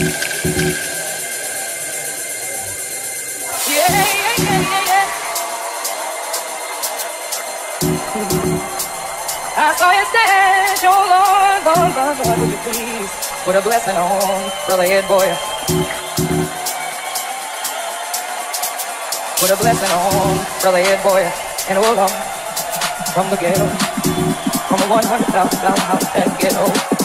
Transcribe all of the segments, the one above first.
I saw you stand, oh Lord, Lord, Lord, Lord, would you please put a blessing on Brother head boy. Put a blessing on Brother head boy. and oh Lord, from the ghetto, from a 100,000 house that ghetto.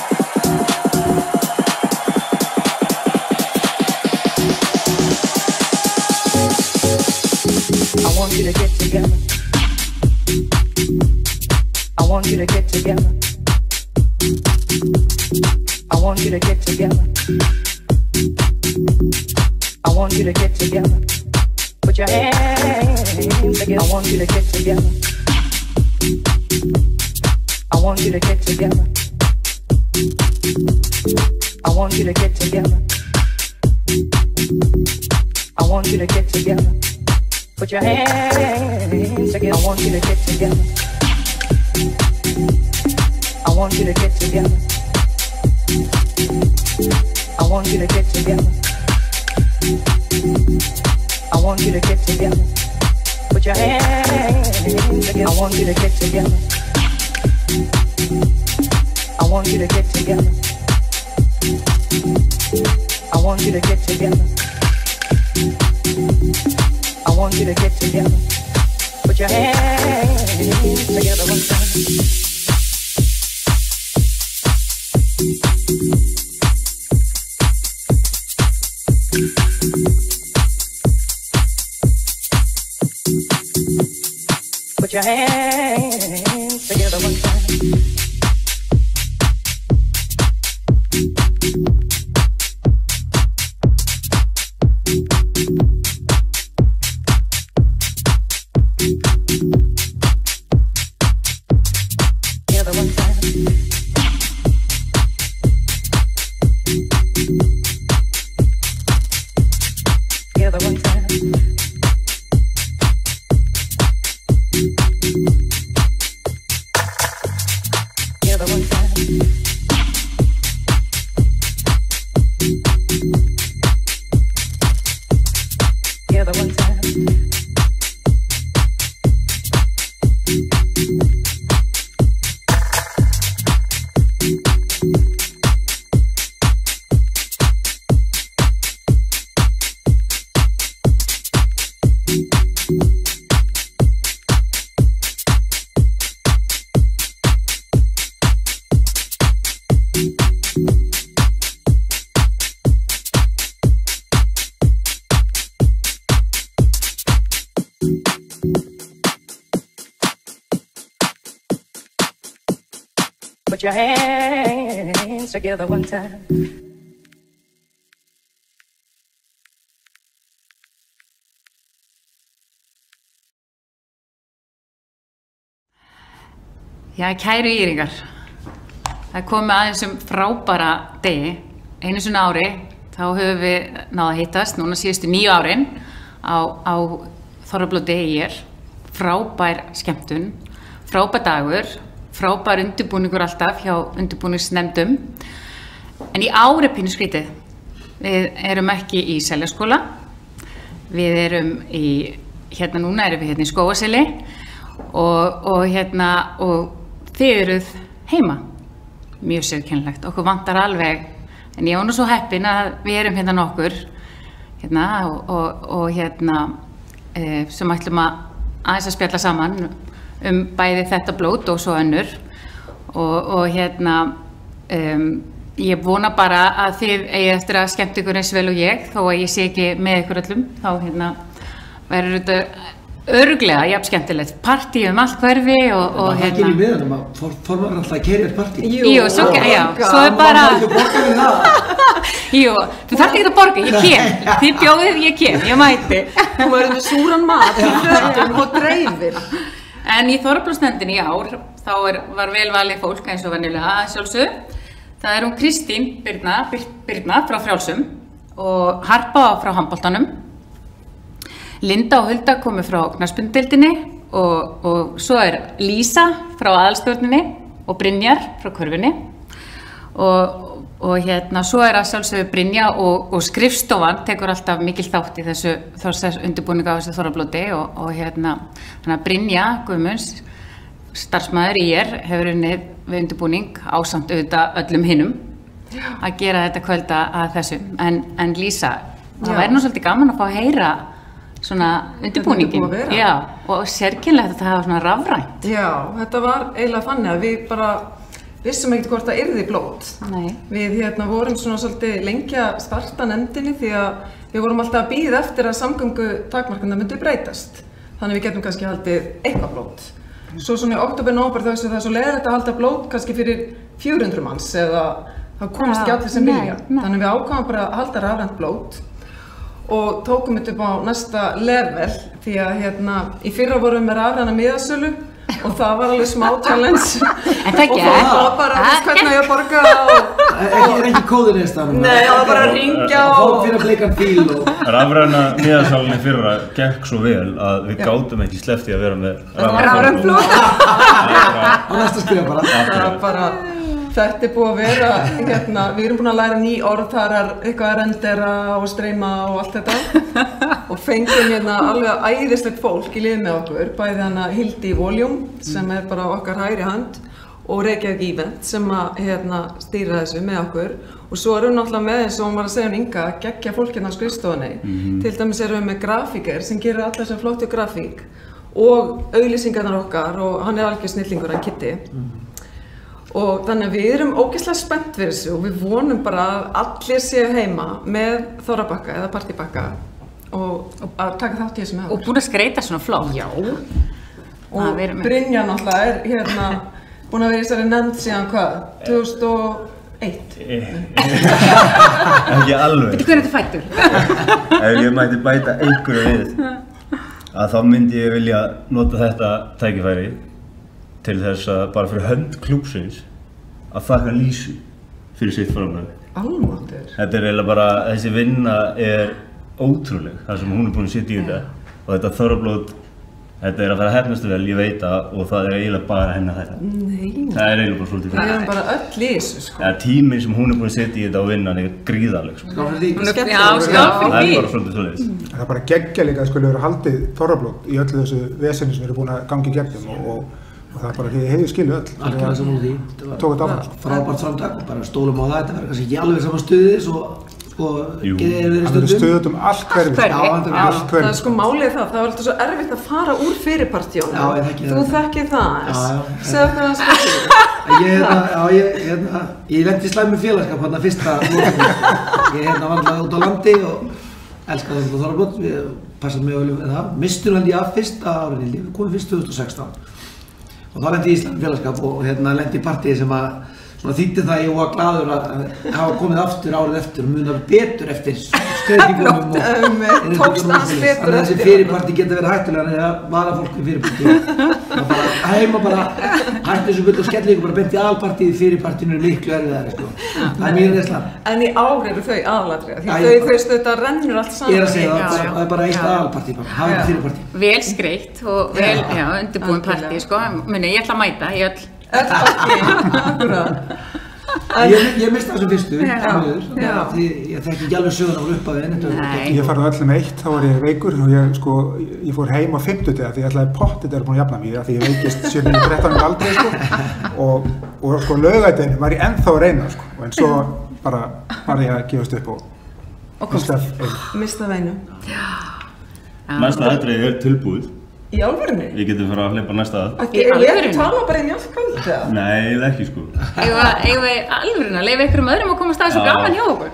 Your hands together one time. Já, kæru íringar. Það er komið aðeins um frábæra degi. Einu svona ári, þá höfum við náða að hittast, núna síðustu nýju árin á, á Þorrablóti eigir. Frábær skemmtun, frábær dagur, frábær undirbúningur alltaf hjá undirbúningsnemdum. En í ári pínu skrítið. Við erum ekki í seljaskóla, við erum í, hérna núna erum við hérna í skóaseli og, og hérna, og þið eruð heima. Mjög sérkennlegt, okkur vantar alveg, en ég nú svo heppin að við erum hérna nokkur, hérna, og, og, og hérna, e, sem ætlum að aðeins að spjalla saman um bæði þetta blót og svo önnur. Og, og hérna, um, ég vona bara að þið eigi eftir að skemmt ykkur eins vel og ég þó að ég sé ekki með ykkur öllum þá hérna verður þetta örglega jafn skemmtilegt. Partí um allt hverfi og, og Það hérna gerir við hann að for, formar alltaf að kerja partí. Jú, svo, já, svo er bara Það það. Jú, þú þarft ekki að borga, ég kem. Þið bjóðið, ég kem, ég mæti. Þú verður með súran mat og dreifir. En í Þorblóðsnefndin í ár þá er, var vel valið fólk eins og venjulega að sjálfsög. Það er hún Kristín Birna, Bir- Birna frá Frjálsum og Harpa frá Hamboltanum. Linda og Hulda komu frá Knarsbundildinni og, og svo er Lísa frá aðalstjórninni og Brynjar frá Körfunni og, og hérna svo er að sjálfsögðu Brynja og, og skrifstofan tekur alltaf mikil þátt í þessu, þessu undirbúninga á þessu þorrablóti og, og hérna að Brynja Guðmunds starfsmæður í er hefur unnið við undirbúning ásamt auðvitað öllum hinnum að gera þetta kvölda að þessu. En, en Lísa, það væri nú svolítið gaman að fá að heyra svona undirbúningin. Já, og sérkynlegt að það hafa svona rafrænt. Já, þetta var eiginlega þannig að við bara vissum ekkert hvort það yrði blót. Nei. Við hérna vorum svona svolítið lengi að starta nefndinni því að við vorum alltaf að býða eftir að samgöngu takmarkana myndi breytast. Þannig við getum kannski haldið eitthvað blót. Svo svona í oktober, nómbar þessu það er svo leiðilegt að halda blót kannski fyrir 400 manns eða það komast ekki allir sem vilja. Þannig við ákvæmum bara að halda rafrænt blót og tókum þetta upp á næsta level því að hérna í fyrra vorum við með rafræna miðasölu og það var alveg smá challenge En það og gekk. fólk var bara, þú veist hvernig ég að borga og Ekki, er ekki kóður eða staðnum. Nei, það var bara að hringja og... Fólk og- fyrir að bleika bíl og... Rafræna miðasálinni fyrra gekk svo vel að við gátum ekki sleppt í að vera með rafrænt blót Á næsta skrifa bara. Það þetta er búið að vera hérna, við erum búin að læra ný orð þar er eitthvað að rendera og streyma og allt þetta. Og fengum hérna alveg æðislegt fólk í lið með okkur bæði hana Hildi Voljum sem er bara okkar hægri hand og Reykjavík Event sem að hérna, stýra þessu með okkur. Og svo erum við náttúrulega með eins og hún var að segja um Inga að geggja fólk hérna á skrifstofunni. Til dæmis erum við með grafíker sem gerir allar þessar flottu grafík og auglýsingarnar okkar og hann er algjör snillingur hann Kitty og þannig að við erum ógeðslega spennt fyrir þessu og við vonum bara að allir séu heima með þorrabakka eða partibakka og, og að taka þátt í þessu með Og búin að skreita svona flott. Já, og Brynja náttúrulega er hérna búin að vera í þessari nefnd síðan hvað? 2001 Ekki alveg. Veitu hvernig þetta fættur? Ef ég mætti bæta einhverju við, að þá myndi ég vilja nota þetta tækifæri til þess að bara fyrir hönd klúpsins að þakka Lísu fyrir sitt framlega. Almáttur Þetta er eiginlega bara, þessi vinna er ótrúleg, það sem hún er búin að sitja í þetta og þetta þorrablót, þetta er að fara að hefnastu vel, ég veit það og það er eiginlega bara henni að þetta. Nei, Það er eiginlega bara svolítið fyrir. erum bara öll þessu sko Það er tíminn sem hún er búin að setja í þetta og vinna, hann er gríðarleg, sko. Skál fyrir því. Er-. Já, skál Það er því. bara. Það er bara líka að sem að það er því þið hefur skilu öll. Algjörlega saman úr því. Tók þetta áfram, sko. Frábært framtak og bara stólum á það. Þetta verður kannski ekki alveg saman stuðið svo sko geðið er verið Það verður stundum. stöðut um allt hverfið. Er Það er sko málið það, það var alltaf svo erfitt að fara úr fyrirpartjónu Já, ég þekki Þú það. þekkir það. Segðu okkur að spyrja Ég, hérna, já, ég, hérna, ég lendi slæmi félagskap hérna fyrsta lokinu. Ég hérna var alltaf út á landi og elskaði þetta þorrablót, við passaði mig vel við það. Mistur held ég af fyrsta árið, komum fyrst 2016. Og þá lendi ég í slæmi félagskap og hérna lendi í partíi sem að svona þýtti það að ég var gladur að hafa komið aftur árið eftir og munar betur eftir skreitingunum og tókst allt betur að þessi fyrirparti geta verið hættulega en það vara fólk í fyrirparti og bara heima bara hættu þessu bull og skellingu bara bent í alpartíð fyrirpartinu er miklu erfiðari sko. það er mjög neysla En í ár eru þau aðalatri Því Já, þau, veist, þetta rennur allt saman. Ég er að segja það, bara, það er bara eitt bara, hafa ekki fyrirparti Vel skreitt og vel, undirbúin partí, sko. Muni, ég ætla að mæta öll. Partí, akkurat ég, ég mista þessum fyrstu Já. því ég þekki ekki alveg söguna frá uppaði en þetta var- Nei. Ég farið öllum eitt, þá var ég veikur og ég, sko, ég fór heim á fimmtudega því ég ætlaði pottið að búin að jafna mig af því ég veikist 7-13 aldrei sko, og, og sko lögætinu var ég ennþá að reyna sko, en svo bara var ég að gefast upp og, mista einu. Mista veinu Næsta aðrið er tilbúið. Í álverðinni? Við getum fara að hleypa næsta að. Í ég alvörunni? tala bara í mjölkvöld eða? Nei, það ekki sko. Við- eigum við alvöruna, leifa ykkur um öðrum að komast að þessu Já. gaman hjá okkur?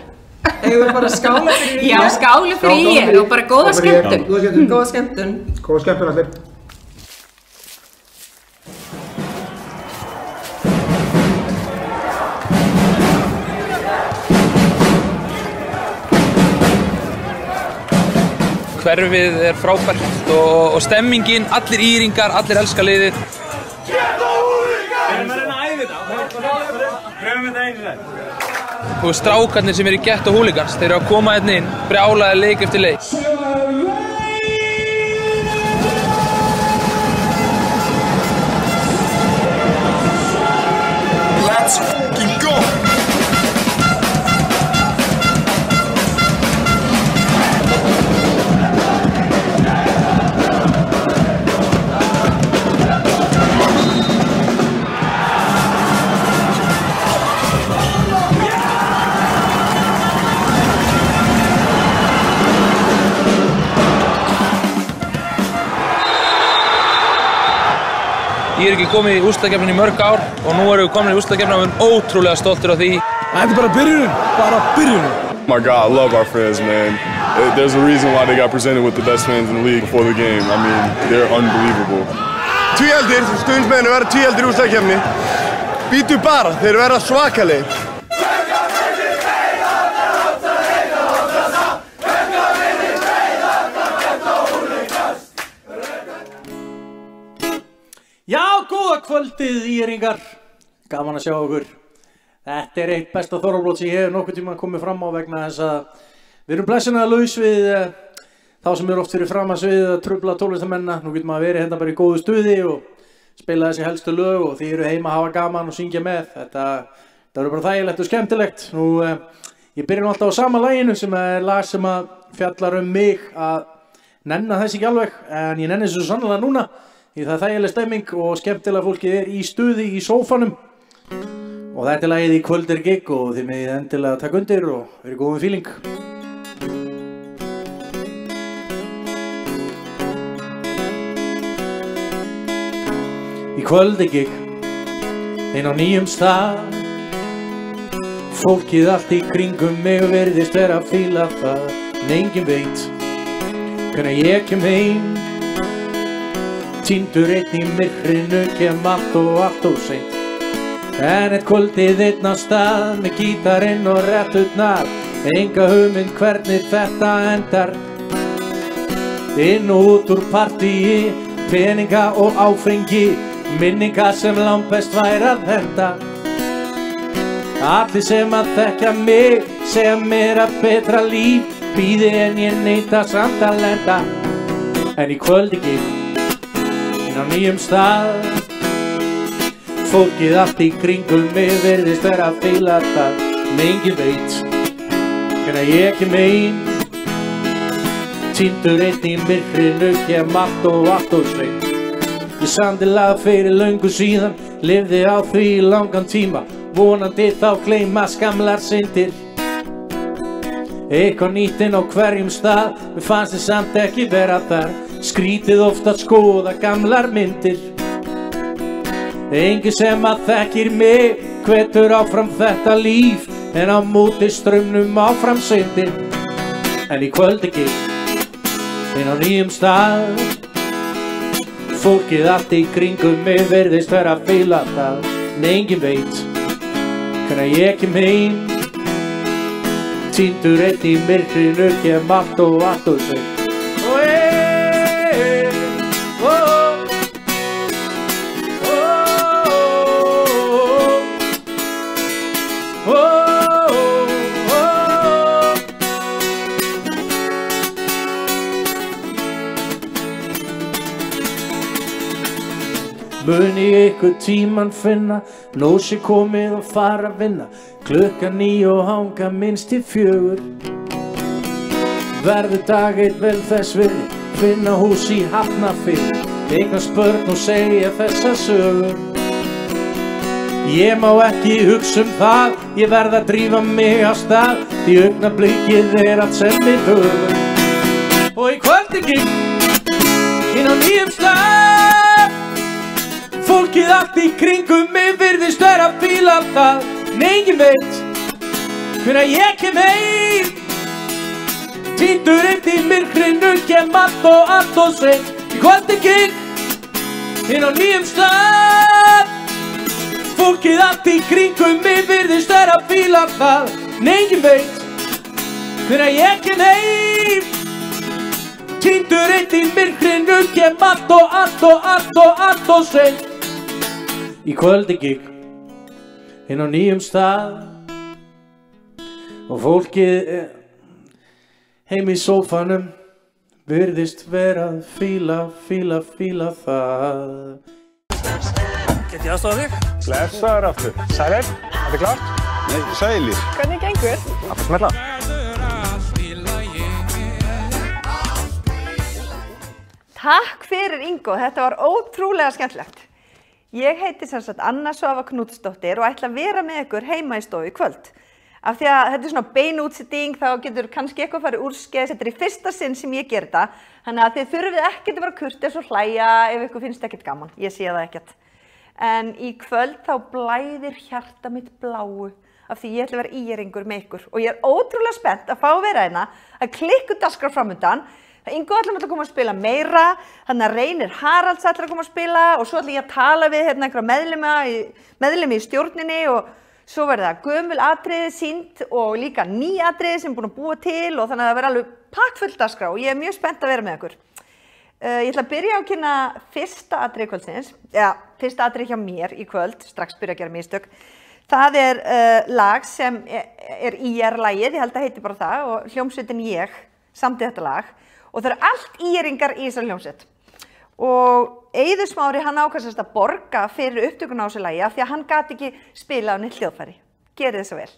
Við bara að skála fyrir Já, skáli fyrir ég fyrir- og bara góða skál fyrir ég. skemmtun. Góða skemmtun. Góða skemmtun Góða skemmtun allir. Hverfið er frábært og, og stemmingin, allir íringar, allir elska liðið. Og strákarnir sem eru í gett og húligans, þeir eru að koma hérna inn, brjálaði leik eftir leik. Ég er ekki komið í úrstakefnin í mörg ár og nú erum við komin í úrstakefnin og við erum ótrúlega stoltir af því. Þetta er bara byrjunin, bara byrjunin. My God, I love our fans, man. There's a reason why they got presented with the best fans in the league before the game. I mean, they're unbelievable. Tvíaldir, stundsmennu verða tvíaldir í úrslæðkefni. Býtu bara, þeir verða svakalegir. Góða kvöldið íringar, gaman að sjá okkur. Þetta er eitt besta þorrablót sem ég hef nokkuð tíma komið fram á vegna þess að við erum blessunlega laus við uh, þá sem eru oft fyrir fram að sviðið að trubla tólestamenn. Nú getur maður verið hérna bara í góðu stuði og spila þessi helstu lög og því eru heima að hafa gaman og syngja með. Þetta, þetta verður bara þægilegt og skemmtilegt. Nú, uh, ég byrja nú alltaf á sama læginu sem er lag sem að fjallar um mig að nenna þess ekki alveg en ég nenni þessu sannlega núna því það þægileg stemming og skemmtilega fólkið er í stuði í sófanum. Og þetta er lagið í kvöld er gig og þið megið endilega taka undir og verið góðum fíling Í kvöld er gig inn á nýjum stað. Fólkið allt í kringum mig verðist vera að fíla það. En engin veit hvernig ég kem heim Týndur einn í myrkrinu kem allt og allt og seint. En eitt kvöldið einn á stað með gítarinn og réttutnar Enga hugmynd hvernig þetta endar. Inn og út úr partíi, peninga og áfengi Minninga sem langt best væri að henda. Allir sem að þekkja mig segja mér að betra líf Býði en ég neita samt að lenda. En í kvöld ekki inn á nýjum stað. Fólkið allt í kringum mig verðist vera að feila það Engin veit hvernig ég kem einn Týndur einn í myrkrinu kem allt og allt og svein Ég samtilega fyrir löngu síðan Lifði á því langan tíma. Vonandi þá gleyma skamlar syndir. Eitthvað nýttinn á hverjum stað Mér fannst þið samt ekki vera þar Skrítið oft að skoða gamlar myndir. Engi sem að þekkir mig Hvetur áfram þetta líf En á móti strömmnum áfram syndir En í kvöld ekki Inn á nýjum stað. Fólkið allt í kringum mig Verðist vera að feila það En engin veit Hvernig ég kem heim. Týndur einn í myrkrinu kem allt og allt og seint Mun ég ykkur tíman finna Nósi komið og fara að vinna. Klukkan ný og hanga minnst í fjögur. Verður dag eitt vel þess virði Finna hús í hafnafyrir Eignar spörn og segja þessa sögur Ég má ekki hugsa um það Ég verð að drífa mig á stað Því augnablikið er allt sem við höfum. Og í kvöldi gikk Inn á nýjum stað Fólkið allt í kringum mig virðist vera að fíla það. En engin veit Hvernig ég kem heim. Týndur eitt í myrkrinu kem allt og allt og seint. Í kvöldi gikk Inn á nýjum stað. Fólkið allt í kringum mig virðist vera að fíla það. En engin veit Hvernig ég kem heim. Týndur eitt í myrkrinu kem allt og allt og allt og allt og seint Í kvöldi gikk inn á nýjum stað og fólkið eh, heim í sófanum virðist vera að fíla, fíla, fíla það Get ég aðstofa þig? Blessaður aftur. Sælir, þetta er klart? Nei, sælir. Hvernig gengur? Aftur smetla. Takk fyrir Ingo, þetta var ótrúlega skemmtilegt. Ég heiti sagt Anna Svafa Knútsdóttir og ætla að vera með ykkur heima í stofu í kvöld. Af því að þetta er svona bein útsetting, þá getur kannski eitthvað farið úrskeiðis, þetta er í fyrsta sinn sem ég ger þetta, þannig að þið þurfið ekkert að vera kurtis og hlæja ef ykkur finnst ekkert gaman, ég sé það ekkert. En í kvöld þá blæðir hjarta mitt bláu af því ég ætla að vera íjeringur með ykkur. Og ég er ótrúlega spennt að fá að vera hérna að klikku daskar framöndan Það Ingo ætlum að koma að spila meira, þannig að Reynir Haralds ætlar að koma að spila og svo ætlum ég að tala við hérna einhverja meðlemi í stjórninni og svo verður það gömul atriði sínt og líka ný atriði sem er búin að búa til og þannig að það verður alveg pakkfullt dagskrá. Og ég er mjög spennt að vera með ykkur. Uh, ég ætla að byrja á að kynna fyrsta atriði kvöldsins, já, fyrsta atriði hjá mér í kvöld, strax byrja að gera mistök. Það er uh, lag sem er, er IR-lagið, ég held að heiti bara það og hljómsveitin ég samti þetta lag og það eru allt íringar í þessar hljómsveit og Eiður Smári hann ákastast að borga fyrir upptökun á þessu lagi af því að hann gati ekki spila á neitt hljóðfæri. Gerið þess að vel.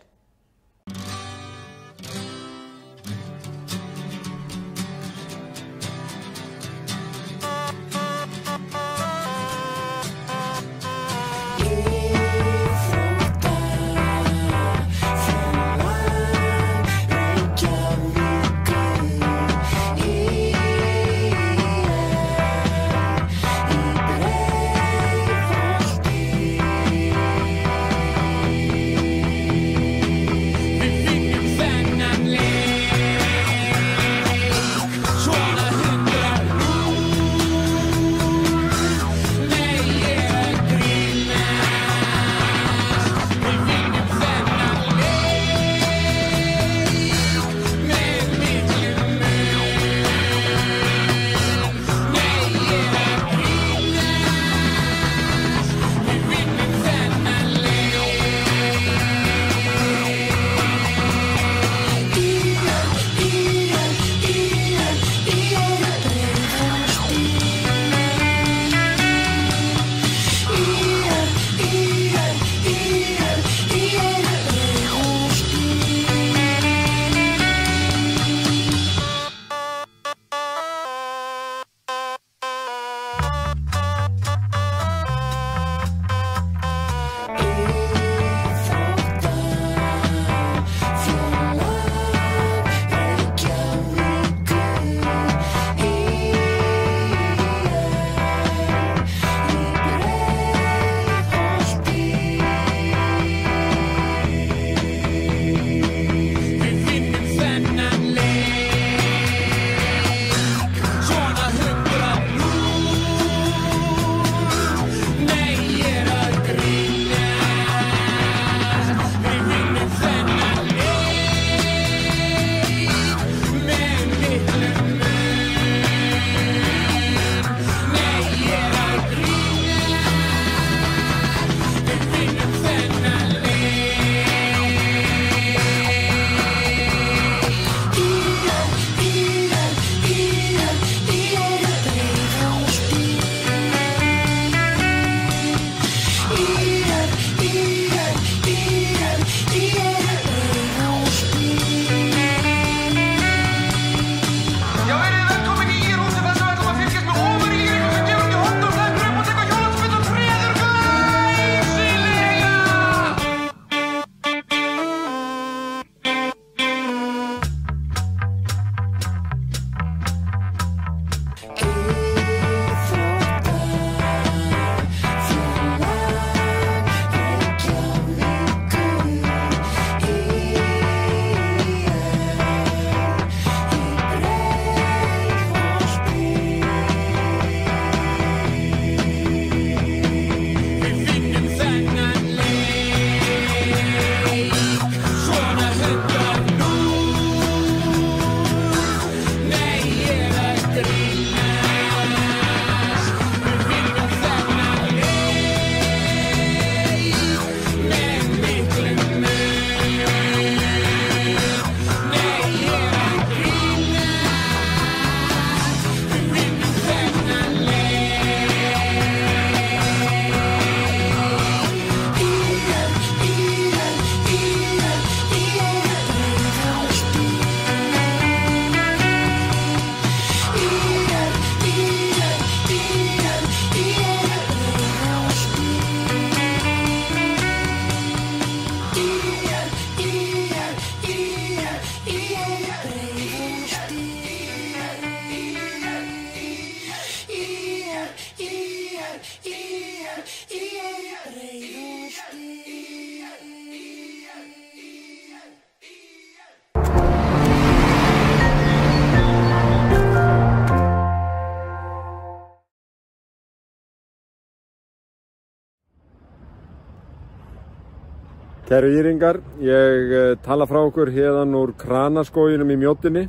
Kæru Íringar, ég uh, tala frá okkur hérðan úr kranaskóginum í mjótinni.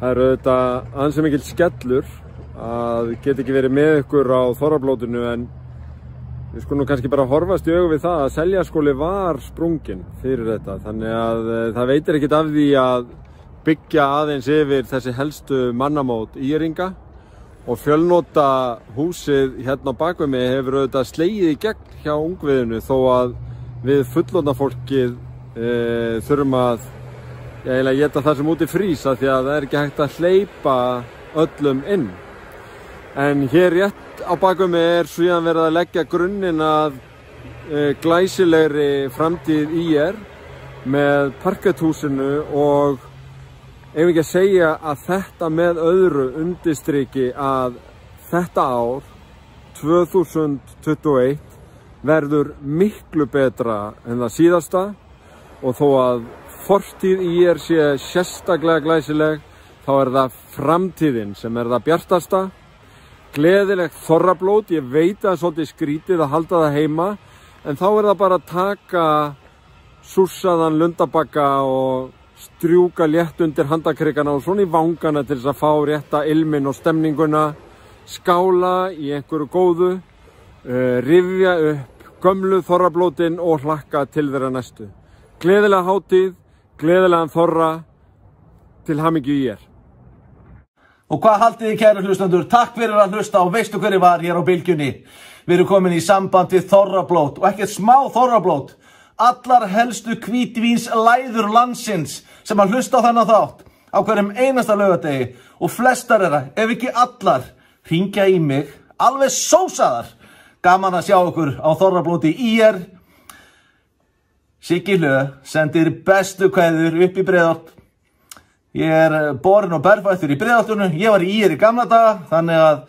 Það eru auðvitað ansið mikill skellur að geta ekki verið með ykkur á þorrablótinu en við skulum kannski bara horfast í augu við það að seljaskóli var sprungin fyrir þetta. Þannig að uh, það veitir ekkit af því að byggja aðeins yfir þessi helstu mannamót Íringa og fjölnota húsið hérna á bakvið mig hefur auðvitað slegið í gegn hjá ungviðinu þó að við fullorna fólkið e, þurfum að eiginlega geta það sem úti frýs að því að það er ekki hægt að hleypa öllum inn. En hér rétt á mig er svíðan verið að leggja grunninn að e, glæsilegri framtíð í er með parkethúsinu og ef ekki að segja að þetta með öðru undistriki að þetta ár 2021 verður miklu betra en það síðasta. Og þó að fortíð í er sé sérstaklega glæsileg þá er það framtíðin sem er það bjartasta. Gleðilegt þorrablót, ég veit að svolítið skrítið að halda það heima en þá er það bara að taka súsaðan lundabakka og strjúka létt undir handakrikana og svona í vangana til þess að fá rétta ilmin og stemninguna, skála í einhverju góðu, uh, rifja upp gömlu þorrablótin og hlakka til þeirra næstu. Gleðilega hátíð, gleðilegan þorra, til hamingju í er. Og hvað haldið þið kæru hlustandur? Takk fyrir að hlusta og veistu hverju var hér á bylgjunni. Við erum komin í samband við þorrablót og ekkert smá þorrablót. Allar helstu kvítvíns læður landsins sem að hlusta á þennan þátt á hverjum einasta lögadegi og flestar þeirra, ef ekki allar, ringja í mig alveg sósaðar. Gaman að sjá okkur á þorrablóti í er. Siggi Hlöð sendir bestu kveður upp í breiðalt. Ég er borin og berfættur í breiðaltunum. Ég var í ír í gamla daga, þannig að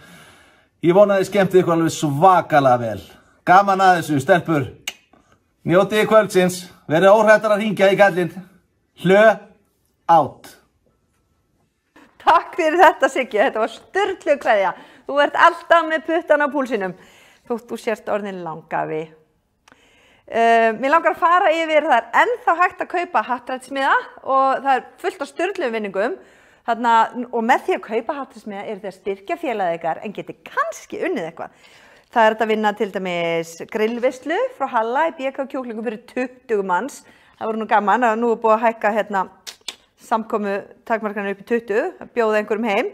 ég vonaði skemmtið ykkur alveg svakalega vel. Gaman að þessu, stelpur. Njótiði kvöldsins, verið óhrættar að ringja í gallin. Hlö, átt. Takk fyrir þetta Siggi, þetta var störtlu kveðja. Þú ert alltaf með puttan á púlsinum, þótt þú sért orðin langafi. Uh, mér langar að fara yfir, það er ennþá hægt að kaupa hattrætsmiða og það er fullt af störtlu vinningum. Og með því að kaupa hattrætsmiða eru þeir styrkja félagið ykkar en geti kannski unnið eitthvað. Það er þetta að vinna til dæmis grillvislu frá Halla í BK kjúklingum fyrir 20 manns. Það voru nú gaman að nú er búið að hækka hérna, samkomu takmarkanar upp í 20, að bjóða einhverjum heim.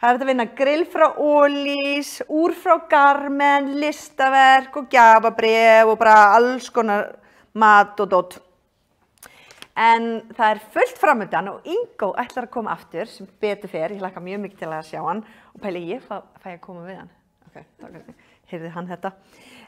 Það er þetta að vinna grill frá Ólís, úr frá Garmen, listaverk og gjafabref og bara alls konar mat og dótt. En það er fullt framöndan og Ingo ætlar að koma aftur sem betur fer, ég lakka mjög mikið til að sjá hann og pæli ég fæ, fæ að koma við hann. Ok, takk, heyrði hann þetta.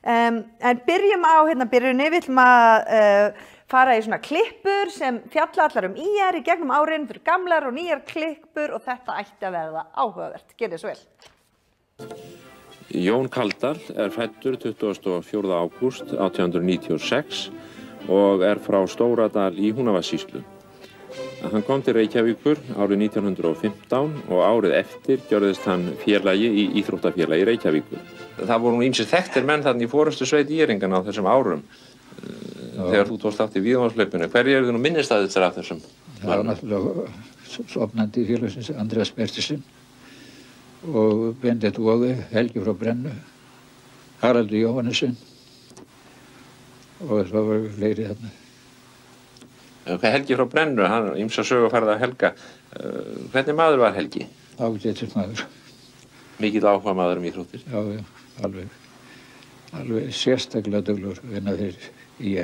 Um, en byrjum á hérna byrjunni, við ætlum að uh, fara í svona klippur sem fjalla allar um íjar í gegnum árin fyrir gamlar og nýjar klippur og þetta ætti að verða áhugavert. Gerðið svo vel. Jón Kaldal er fættur 24. ágúst 1896 og er frá Stóradal í Húnavassíslu. Hann kom til Reykjavíkur árið 1915 og árið eftir gjörðist hann félagi í Íþróttafélagi Reykjavíkur. Það voru nú ímsið þekktir menn þannig í fórustu sveit íringan á þessum árum þegar þú tókst átt í Víðvámslaupinu. Hverju eru þú nú minnistæðið þessar af þessum? Það var náttúrulega sopnandi félagsins Andreas Bertilsson og Bendit Vóði, Helgi frá Brennu, Haraldur Jóhannesson og það var fleiri þarna. Helgi frá Brennu, hann ímsa sögu að fara það Helga. Hvernig maður var Helgi? Ágættis maður. Mikið áhuga maður um íþróttir? Já, já, alveg. Alveg sérstaklega döglur vinna þeir í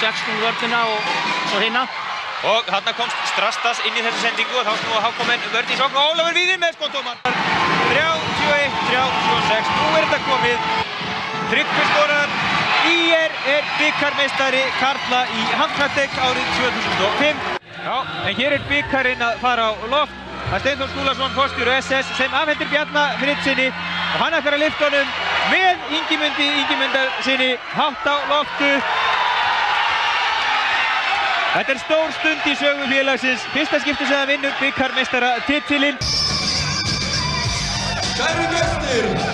6-0 vörnina og svo hinna. Og hann komst Strastas inn í þessu sendingu og þá snúa hákomenn vörð í sókn og Ólafur Víðir með skottóman. 31, 36, nú er þetta komið. Tryggvi skorar. Ír er byggarmeistari Karla í handkvæmdegg árið 2005. Já, en hér er byggarinn að fara á loft. Það er Steinþór Skúlason, fórstjóru SS, sem afhendir Bjarnar Frittsinni og hann ætlar að lyfta honum með Ingimundi Ingimundar sinni hátt á loftu. Þetta er stór stund í sögu félagsins. Fyrsta skipti sem það vinnur byggarmeistara titilinn. Kæru gestir,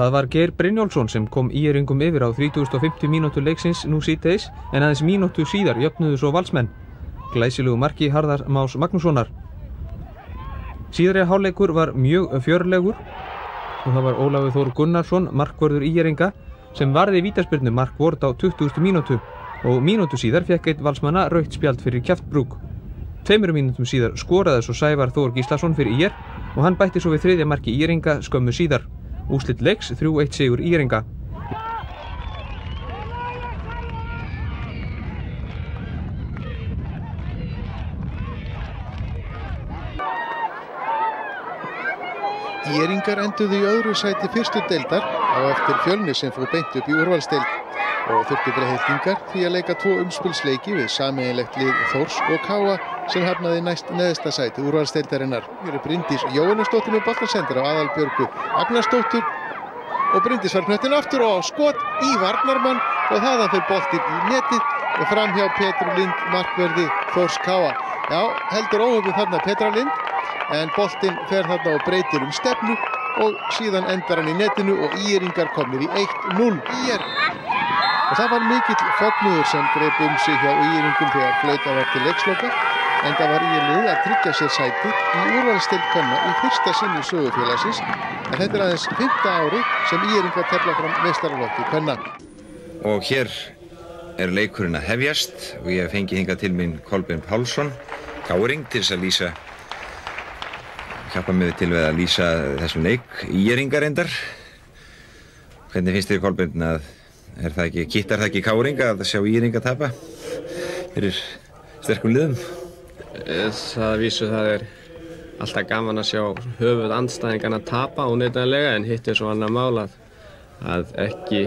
Það var Geir Brynjólfsson sem kom íringum yfir á 3050 mínútu leiksins nú síðdeis en aðeins mínútu síðar jöfnuðu svo valsmenn. Glæsilegu marki Harðar Más Magnússonar. Síðari hálfleikur var mjög fjörlegur og það var Ólafur Þór Gunnarsson, markvörður íringa, sem varði vítaspyrnu markvord á 20. mínútu og mínútu síðar fekk eitt valsmanna raukt spjald fyrir kjaftbrúk. Tveimur mínútum síðar skoraði svo Sævar Þór Gíslason fyrir ír og hann bætti svo við þriðja marki íringa skömmu síðar. Úslitt leiks 3-1 sigur Íringa. Íringar enduðu í öðru sæti fyrstu deildar á eftir fjölni sem fór beint upp í úrvalsdeild og þurftu breyðhildingar því að leika tvo umspilsleiki við sameiginlegt lið Þórs og Káa sem hafnaði næst neðsta sæti úrvalsdeildarinnar. Hér er Bryndís Jóhannesdóttir með bollarsendur á aðalbjörgu Agnarsdóttir og Bryndís var knöttin aftur og skot í Varnarmann og þaðan fyrir boltinn í netið og fram hjá Petru Lind markverði Þórs Káa. Já, heldur óhefðu þarna Petra Lind en boltinn fer þarna og breytir um stefnu og síðan endar hann í netinu og Íringar komnir í 1-0 Ír. Og það var mikill fognuður sem greip um sig hjá Íringum þegar flauta var til leiksloka en það var Írlið að tryggja sér sæti í úrvalstild konna í fyrsta sinni sögufélagsins en þetta er aðeins 5. ári sem Íringar tefla fram meistaralokki konna. Og hér er leikurinn að hefjast og ég hef fengið hingað til minn Kolbeinn Pálsson, káring, til þess að lýsa hjálpa mig til við að lýsa þessum leik Íringar endar hvernig finnst þér Kolbeinn að er það ekki, kittar það ekki káringa að sjá Íringa tapa fyrir sterkum liðum Það vísu það er alltaf gaman að sjá höfuð andstæðingarna tapa óneitanlega en hitt er svo annar mál að, ekki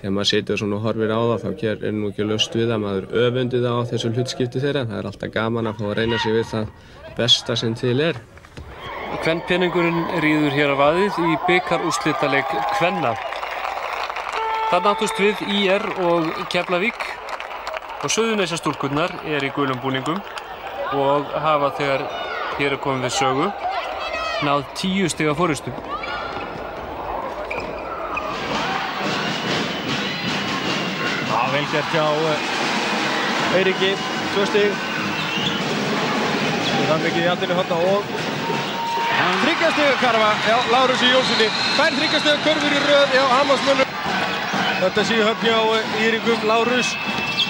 þegar maður situr svona og horfir á það þá er nú ekki löst við að maður öfundi það á þessu hlutskipti þeirra. Það er alltaf gaman að fá að reyna sig við það besta sem til er. Hvern peningurinn rýður hér á vaðið í byggarúrslitaleg Kvenna. Það náttúst við IR og Keflavík. Og Suðuneysastúlkurnar er í gulum búningum og hafa þegar hér er komið við sögu náð tíu stiga fórustu. Já, vel gert hjá Eiríki, tvö stig. Það er mikið í aldinu hotna og þryggjastöðu karfa, já, Lárus í Jónssoni. Fær þryggjastöðu körfur í röð, já, Hamarsmönnur. Þetta séu höfn hjá Eiríkum Lárus.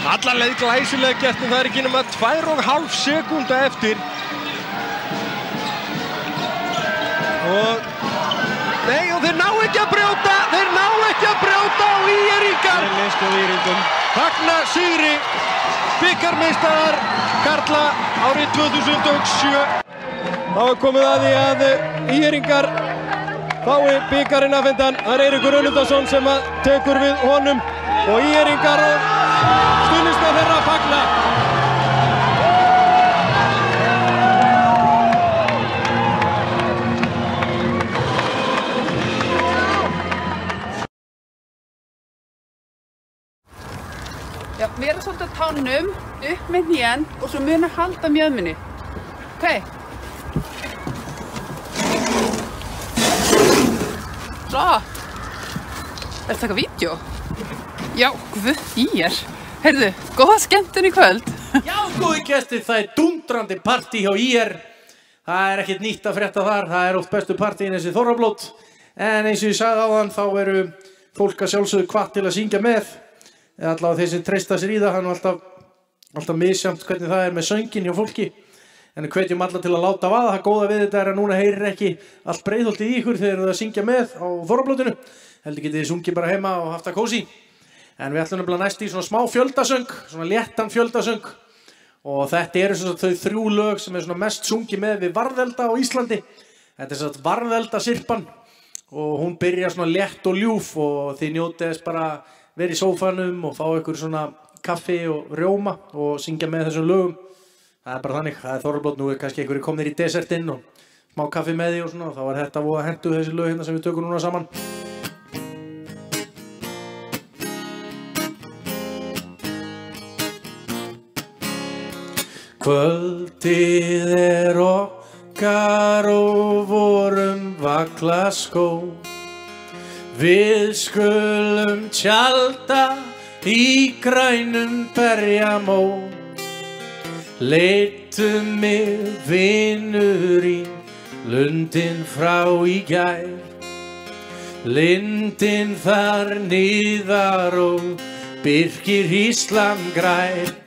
Allar leið glæsilega gert en það er ekki nema 2,5 sekúnda eftir. og nei og þeir ná ekki að brjóta þeir ná ekki að brjóta og Íringar Það er list á Íringum. fagna sigri byggarmeistarar Karla árið 2007 Þá er komið að því að Íringar fái byggarinn afhendan. Það er Eiríkur Önundarsson sem að tekur við honum og Íringar og stuðnistar þeirra fagna. Já, vera svolítið á tánum, upp með hnén og svo muna halda mjöðminni. Ok. Svo. Er þetta eitthvað vídeo? Já, guð í er. Heyrðu, góða skemmtun í kvöld. Já, góði gestir, það er dundrandi partí hjá IR. Það er ekkert nýtt að frétta þar, það er oft bestu partíin þessi Þorrablót. En eins og ég sagði áðan, þá eru fólk að sjálfsögðu kvart til að syngja með. Eða allavega þeir sem treysta sér í það, hann er alltaf, alltaf misjamt hvernig það er með söngin hjá fólki. En við hvetjum alla til að láta vaða, það góða við þetta er að núna heyrir ekki allt breiðholtið í ykkur þegar þið eru að syngja með á Þorrablótinu. Heldur getið þið sungið bara heima og haft það kósi. En við ætlum nefnilega næst í svona smá fjöldasöng, svona léttan fjöldasöng. Og þetta eru svona þau þrjú lög sem er svona mest sungið með við varðelda á Íslandi. Þetta er svona varðelda sirpan og hún byrjar svona létt og ljúf og þið njótið þess bara verið í sófanum og fá ykkur svona kaffi og rjóma og syngja með þessum lögum. Það er bara þannig, það er þorrablót, nú er kannski einhverju komnir í desertinn og smá kaffi með því og svona og þá er þetta að hendu þessi lög hérna sem við tökum núna saman. Kvöldið er okkar og vorum vakla skó Við skulum tjalda í grænum berjamó. Leitum mig vinnur í lundin frá í gær. Lindin þar niðar og byrkir Íslam grær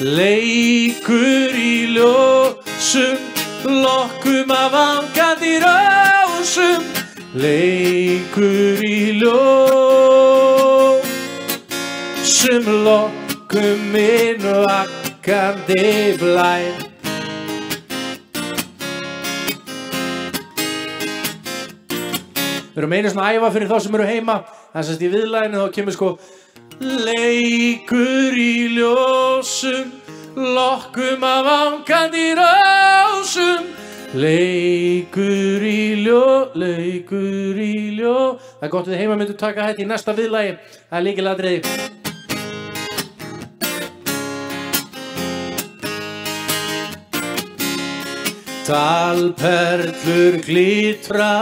Leikur í ljósum, lokkum af angandi rásum. Leikur í ljósum, lokkum inn vakandi blæn. Við erum einu svona að æfa fyrir þá sem eru heima. Er sérst í viðlæðinu þá kemur sko Leikur í ljósum, lokkum af angandi rásum. Leikur í ljó, leikur í ljó. Það er gott að þið heima myndu taka þetta í næsta viðlægi. Það er líkiladriði. Talperlur glitra,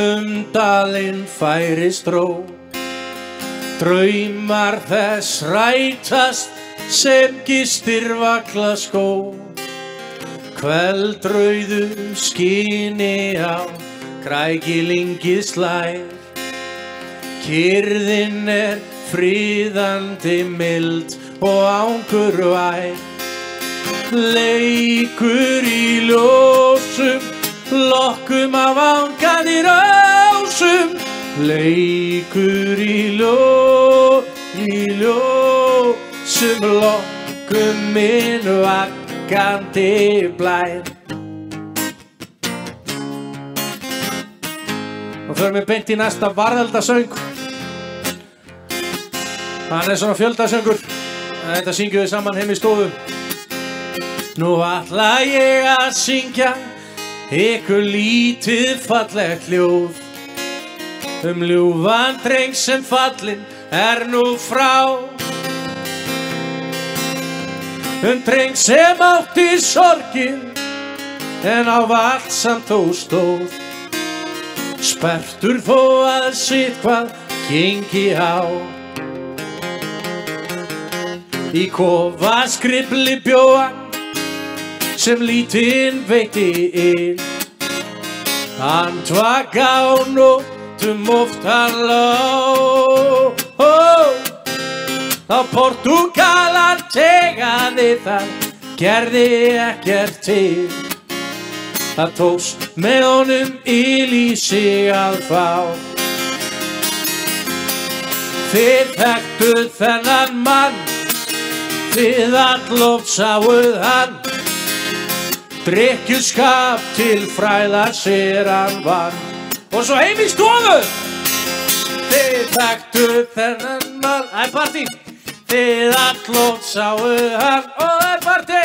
um dalinn færi stró. Draumar þess rætast sem gistir vakla skó. Kveldrauðu skinni á krækilingið slær. Kyrðin er fríðandi mild og ángur vær. Leikur í ljósum, lokkum af angandi rásum. Leikur í ljó, í ljósum, lokkum minn vakandi blær. Og förum við beint í næsta varðaldasöng. Hann er svona fjöldasöngur. Þetta syngjum við saman heim í stofu. Nú ætla ég að syngja ykkur lítið fallegt ljóð um ljúfan dreng sem fallin er nú frá. Um dreng sem átti sorgin en á allt samt þó stóð spertur þó að sitt hvað gengi á. Í kofa skrifli bjóan sem lítinn veitti inn. Hann tvaka á nótum oft hann lá þá Portugalar tegaði það gerði ekkert til. Það tókst með honum í sig að fá. Þið þekktuð þennan mann Þið alloft sáuð hann. Drykkjuskap til fræðar sér hann vann Og svo heim í stofu. Þið þekktuð þennan mann. Það er partí. Þið alloft sáuð hann. Og það er partí.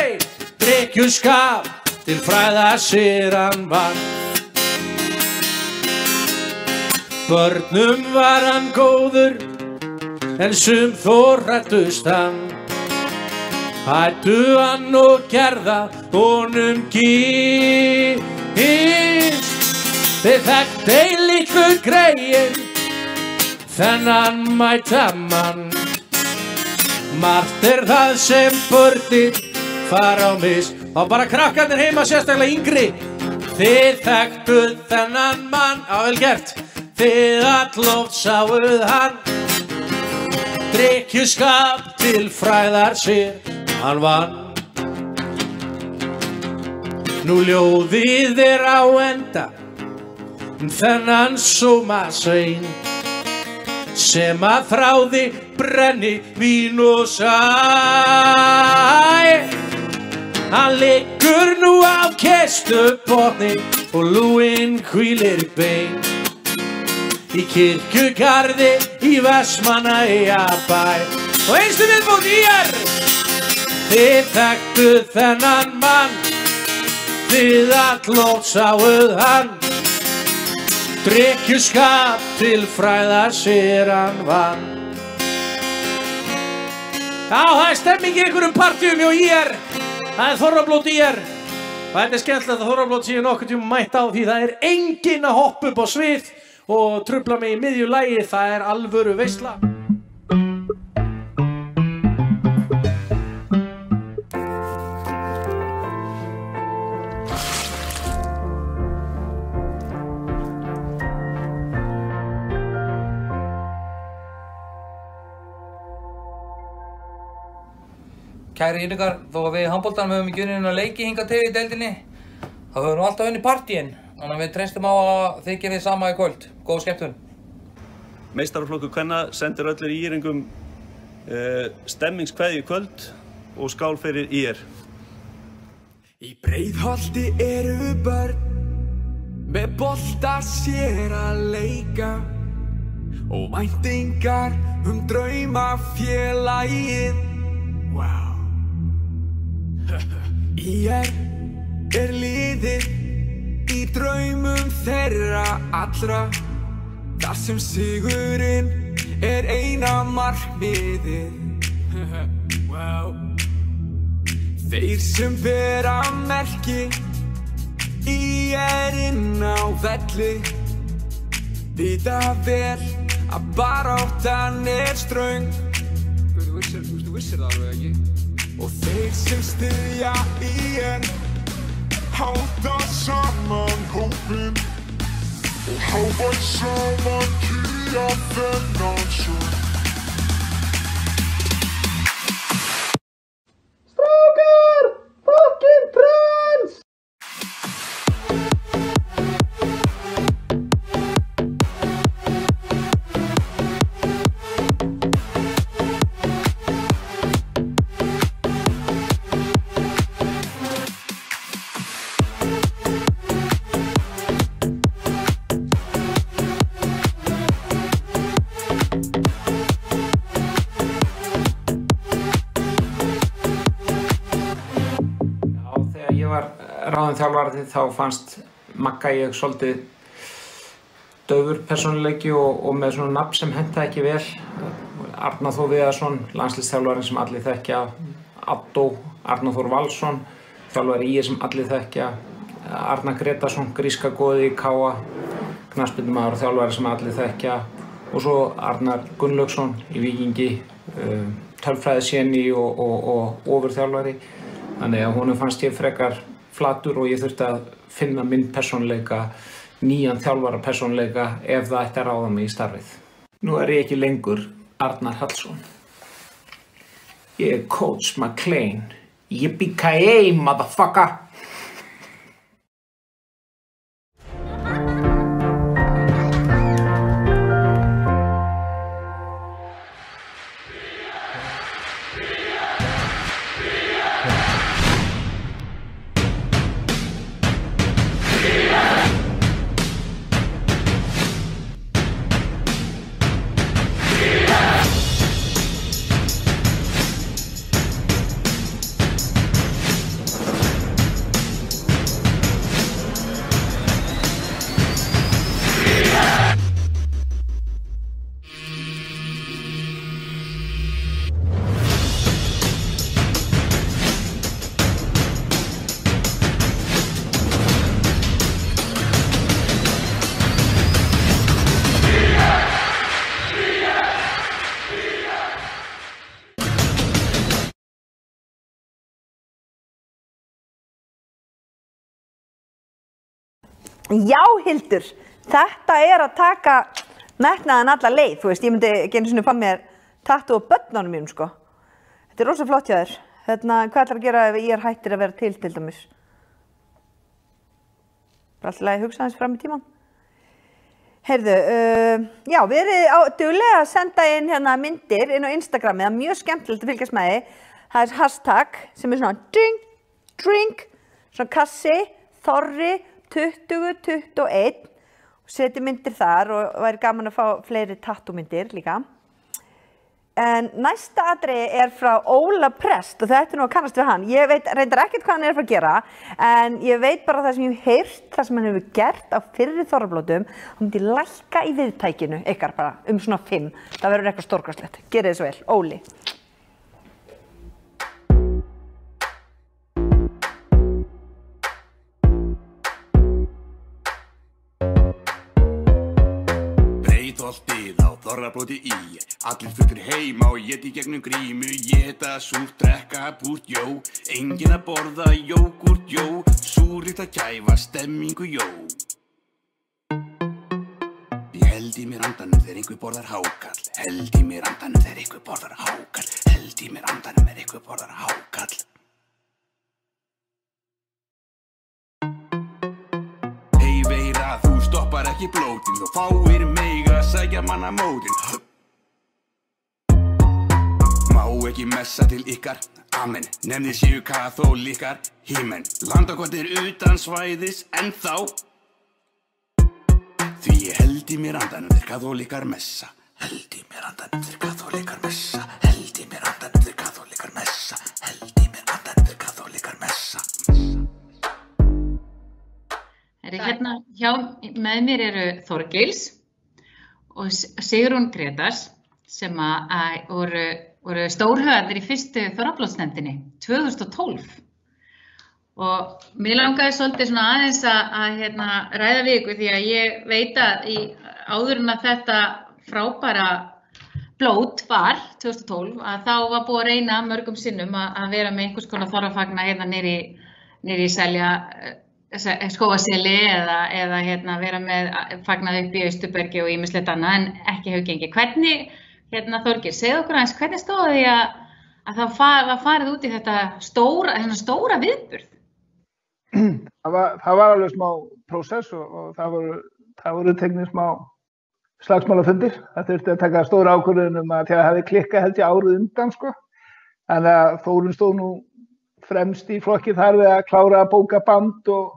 Drykkjuskap til fræðar sér hann vann Börnum var hann góður En sum þó rættust hann. Hættu hann og gerða honum gís Þið þekkt ein litlu greiðin Þennan mæta mann. Margt er það sem börnir fara á mis. Og bara krakkarnir heima sérstaklega yngri. Þið þekktuð þennan mann. Á vel gert. Þið alloft sáuð hann. Drykkjuskap til fræðar sér. Hann vann. Nú ljóðið er á enda Þennan sóma svein Sem að þráði brenni vín og sæ. Hann liggur nú á kestubotni Og lúinn hvílir bein. Í kirkjugarði í Vestmannaeyja bæ Og einstu viðbútt í er Þið þekktuð þennan mann. Þið allótt sáuð hann Drykkjuskap til fræðar sér hann vann Já, það er stemming í einhverjum partíum hjá IR Það er Þorrablót IR Og þetta er skemmtilegt að Þorrablót séu nokkuð tíma mætt á því það er engin að hoppa upp á svið og trubla mig í miðju lægi, það er alvöru veisla Kæri Írikar, þó að við handbóltanum höfum ekki unnið að leiki hinga til í deildinni þá höfum við alltaf unnið partíin þannig að við treystum á að þið gefið sama í kvöld Góð skemmtun Meistaraflokkur Kvenna sendir öllur íringum uh, stemmingskveði í kvöld og skál fyrir ír. Í breiðholti eru börn með bolta sér að leika og væntingar um drauma félagið. Wow. Ír er liðið í draumum þeirra allra þar sem sigurinn er eina markmiðið. wow. Þeir sem vera merki í erinn á velli Vita vel að baráttan er ströng Þú vissir það alveg ekki Og þeir sem styðja í enn Halda saman hópin Og hávægt saman kýja þennan sög ráðin þjálfarið þá fannst Magga ég svolítið döfur persónuleiki og, og með svona nafn sem henta ekki vel. Arnar Þór Viðarsson, landslýstjálfarinn sem allir þekkja, Addo, Arnar Þór Valsson, þjálfari í sem allir þekkja, Arnar Gretarsson, gríska góði í Káa, knaspindumæður og þjálfari sem allir þekkja og svo Arnar Gunnlaugsson í Víkingi, um, tölfræðisjenni og, og, og ofurþjálfari. Þannig að honum fannst ég frekar flatur og ég þurfti að finna minn persónleika, nýjan þjálfara persónleika ef það ætti að ráða mig í starfið. Nú er ég ekki lengur Arnar Hallsson. Ég er Coach McLean. Yippee-ki-yay, motherfucker! Já, Hildur, þetta er að taka metnaðan alla leið, þú veist, ég myndi einu sinni fá mér tattu á börnunum mínum, sko. Þetta er rosa flott hjá þér. Hérna, hvað ætlar að gera ef ég er hættir að vera til, til dæmis? Bara alltaf að hugsa hans fram í tíman. Heyrðu, uh, já, við erum duglega að senda inn hérna myndir inn á Instagrami, það er mjög skemmtilegt að fylgjast með því. Það er hashtag sem er svona drink, drink, svona kassi, þorri, 2021 og seti myndir þar og væri gaman að fá fleiri tattúmyndir líka. En næsta atriði er frá Óla Prest og þetta er nú að kannast við hann. Ég veit reyndar ekkert hvað hann er að fara að gera en ég veit bara það sem ég hef heyrt, það sem hann hefur gert á fyrri þorrablótum, hann myndi lækka í viðtækinu ykkar bara um svona 5. Það verður eitthvað stórkvæslegt. Gerið svo vel. Óli. Breiðholtið á þorrablóti í. Allir fullir heima og til gegnum grímu. Ég þetta súrt, drekka búrt, jó. Engin að borða, jógurt, jó. Súrikt að kæfa, stemmingu, jó. Ég held í mér andanum þegar einhver borðar hákall Held í mér andanum þegar einhver borðar hákall Held í mér andanum þegar einhver borðar hákall þú stoppar ekki blótin. Þú fáir mig að sækja manna mótin. Má ekki messa til ykkar. Amen, nefnir séu kathólíkar Hímen, landakot er utan svæðis En þá Því held í mér andanum þeir kathólíkar messa. Held í mér andanum þeir kathólíkar messa Er hérna hjá, með mér eru Þorgils og S- Sigrún Gretars sem að, að voru, voru stórhöðarnir í fyrstu þorrablótsnefndinni 2012 og mér langaði svolítið svona aðeins að, að hérna, ræða við ykkur því að ég veit að í, áður en að þetta frábæra blót var 2012 að þá var búið að reyna mörgum sinnum að, að vera með einhvers konar þorrafagna hérna nýri selja skóaseli eða, eða hérna, vera með fagnað upp í Austubergi og ímislegt annað en ekki hefur gengið. Hvernig, hérna Þorgir, segð okkur aðeins, hvernig stóði því að, að það far, var farið út í þetta stóra, stóra viðburð? það var, það var alveg smá prósess og, og það voru, voru tegnir smá slagsmálafundir. Það þurfti að taka stóra ákvörðun um að því að það hefði klikkað held ég árið undan sko. En að Þórun stóð nú fremst í flokki þar við að klára að bóka band og,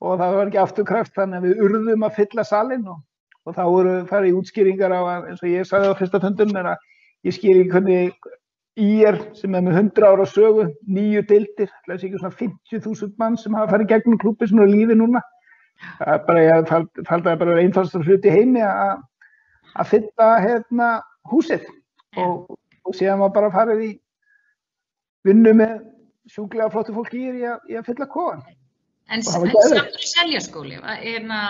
og það var ekki afturkraft þannig að við urðum að fylla salin og, og þá voru farið í útskýringar á að eins og ég sagði á fyrsta fundum er að ég skýri hvernig IR sem er með 100 ára sögu, nýju deildir, það er ekki svona 50.000 mann sem hafa farið gegnum klúpi sem eru lífi núna. Það er bara, ég faldi það bara einfalstur hluti heimi að, að fylla hérna húsið og, og síðan var bara farið í vinnu með sjúklega flottu fólki í, í, að, í að fylla kóan. En geðveikt. samt í seljaskóli, hérna,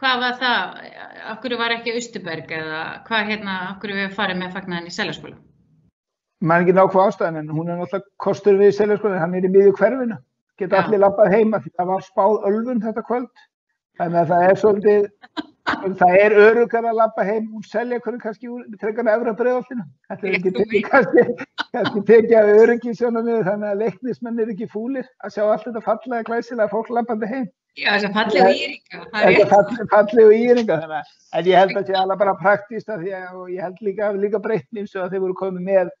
hvað var það, okkur var ekki Austuberg eða hvað hérna, okkur við farið með fagnaðin í seljaskóla? maður ekki nákvæm ástæðan en hún er náttúrulega kostur við seljaskólan, hann er í miðju hverfinu geta Já. allir labbað heima það var spáð ölfun þetta kvöld þannig að það er svolítið það er örugar að labba heim úr selja hverju kannski úr tregan efra breiðoltinu þetta er ekki tekið kannski, kannski tekið öryggi sjónum þannig að leiknismenn er ekki fúlir að sjá allt þetta fallega glæsilega fólk labbandi heim Já, þess að fallegu íringa, það er Þetta falli- fallegu íringa að en ég held að það sé alveg bara praktíst að því að og ég held líka, líka breytni eins og að þeir voru komið með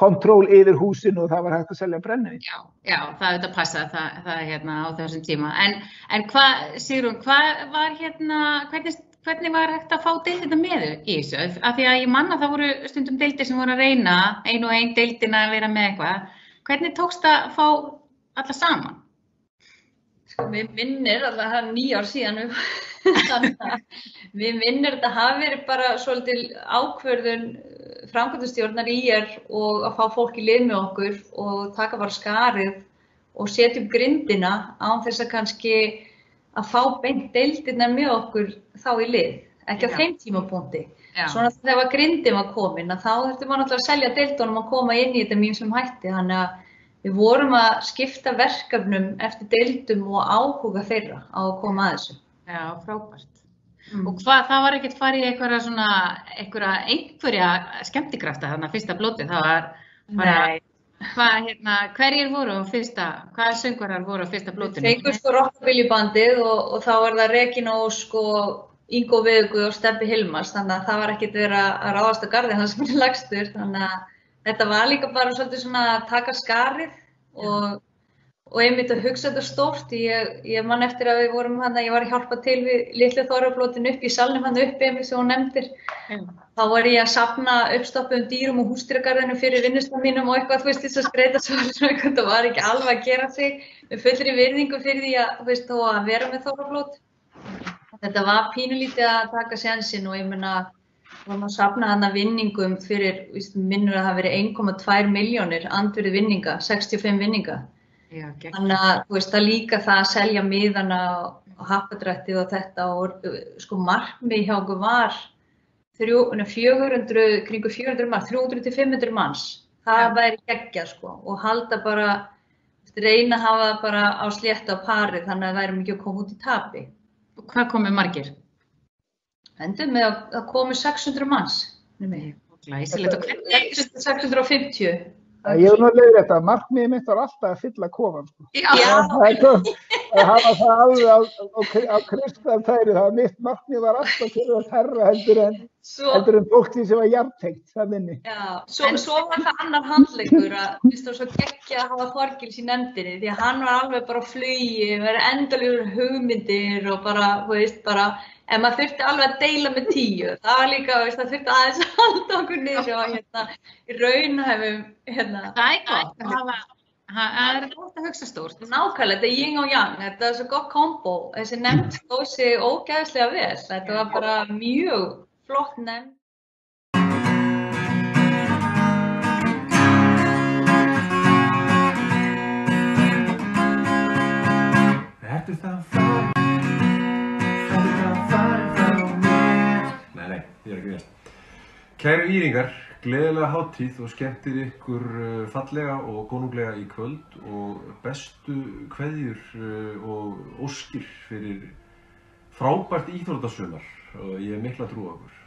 kontról yfir húsinu og það var hægt að selja brennivín. Já, já, það er þetta passa það, það er hérna á þessum tíma. En, en hvað, Sigrún, hvað var hérna, hvernig, hvernig var hægt að fá deildina með í þessu? Af því að ég manna það voru stundum deildir sem voru að reyna, ein og ein deildina að vera með eitthvað. Hvernig tókst að fá alla saman? Sko, mér minnir að það hafa nýjár síðan við, þannig að minnir að það hafi verið bara svolítil ákverðun framkvæmdastjórnar í er og að fá fólk í lið með okkur og taka bara skarið og setja upp grindina án þess að kannski að fá beint deildirna með okkur þá í lið, ekki á Já. þeim tímapunkti. Já. Svona þegar grindin var komin að þá þurfti maður náttúrulega að selja deildunum að koma inn í þetta mjög sem hætti þannig að við vorum að skipta verkefnum eftir deildum og áhuga þeirra á að koma að þessu. Já, frábært. Og hvað, það var ekkert farið einhverja svona, einhverja, einhverja skemmtikrafta þarna fyrsta blóti, það var bara, Nei. Hvað, hérna, hverjir voru á fyrsta, hvaða söngvarar voru á fyrsta blótinu? Fengur sko Rockabilly bandið og, og þá var það Regina Ósk og Ingo Viðugu og Steppi Hilmars þannig að það var ekkert verið að að ráðast á garðið hans sem er lagstur þannig að þetta var líka bara svolítið svona að taka skarið og, og einmitt að hugsa þetta stórt ég, ég man eftir að við vorum hann ég var að hjálpa til við litlu þorraflótin upp í salnum hann uppi einmitt sem hún nefndir þá var ég að safna uppstoppuðum dýrum og hústýragarðinu fyrir vinnustan mínum og eitthvað, þú veist, þess að skreita eitthvað, það var ekki alveg að gera sig með fullri virðingu fyrir því að, veist, að vera með þorraflót. Þetta var pínulítið að taka sénsinn og ég meina, við varum að safna hana vinningum fyrir, minnur að það verið 1,2 miljónir andverið vinninga, 65 vinninga. Þannig að, þú veist, það líka það að selja miðana og happadrættið og þetta og sko markmið hjá okkur var þrjú, nei, 400, kringu 400 manns, 300 til 500 manns. Það væri geggjað sko og halda bara, reyna að hafa það bara á slétt á parið þannig að það væri mikið að koma út í tapi. Og hvað komið margir? Endur með að það komi 600 manns. Glæsilegt og hvernig? 650. Ég er nú að leiða þetta, markmiðið mitt var alltaf að fylla kofan. Sko. Já. Það er kom- að hafa það alveg á, á, á kristaltæri, það var mitt markmið var alltaf til að herra heldur en, Svo- heldur en fólki sem var jafntegt það minni. Já, svo, svo var það annar handleikur að, þú veist, var svo geggja að hafa Þorgils í nefndinni því að hann var alveg bara á flugi, verið endalur hugmyndir og bara, þú veist, bara, en maður þurfti alveg að deila með tíu. Það var líka, veist, það þurfti aðeins að halda okkur niður og hérna, í raunhæfum, hérna. Það er er að hugsa stórt. Nákvæmlega, þetta er yin og yang, þetta er svo gott kombo. Þessi nefnd stóð sig ógæðslega vel. Þetta var bara mjög flott nefnd. Þetta er það ég er ekki vel. Kæru Íringar, gleðilega háttíð og skemmtir ykkur uh, fallega og konunglega í kvöld og bestu kveðjur uh, og óskir fyrir frábært íþrótasumar og ég er mikla trú á okkur.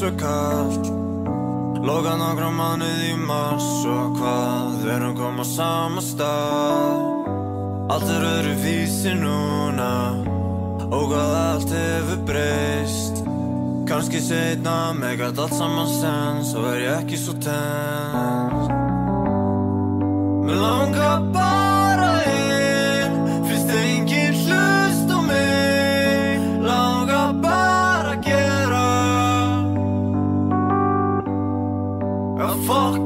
Svo kallt Loka nokkra mánuð í mars og hvað Við erum koma sama stað. Allt er öðru vísi núna Og hvað allt hefur breyst. Kanski setna megat allt saman sens Og er ég ekki svo tens Mér langar Að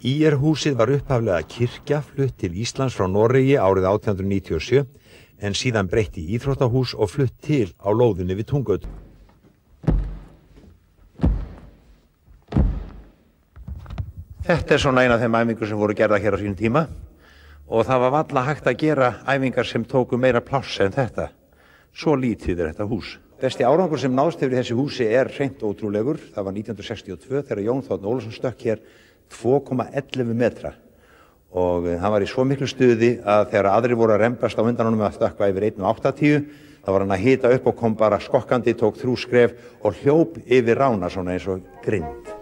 IR-húsið var upphaflega kirkja flutt til Íslands frá Noregi árið 1897 en síðan breytt í íþróttahús og flutt til á lóðinni við Tungöld. Þetta er svona eina af þeim æfingu sem voru gerða hér á sínum tíma og það var valla hægt að gera æfingar sem tóku meira pláss en þetta. Svo lítið er þetta hús. Besti árangur sem náðst hefur í þessi húsi er reynd ótrúlegur. Það var 1962 þegar Jón Þórn Ólafsson stökk hér 2,11 metra og eh, hann var í svo miklu stuði að þegar aðri voru að rembast á undan honum að stökkva yfir 1,80 þá var hann að hita upp og kom bara skokkandi, tók þrjú skref og hljóp yfir rána svona eins og grind.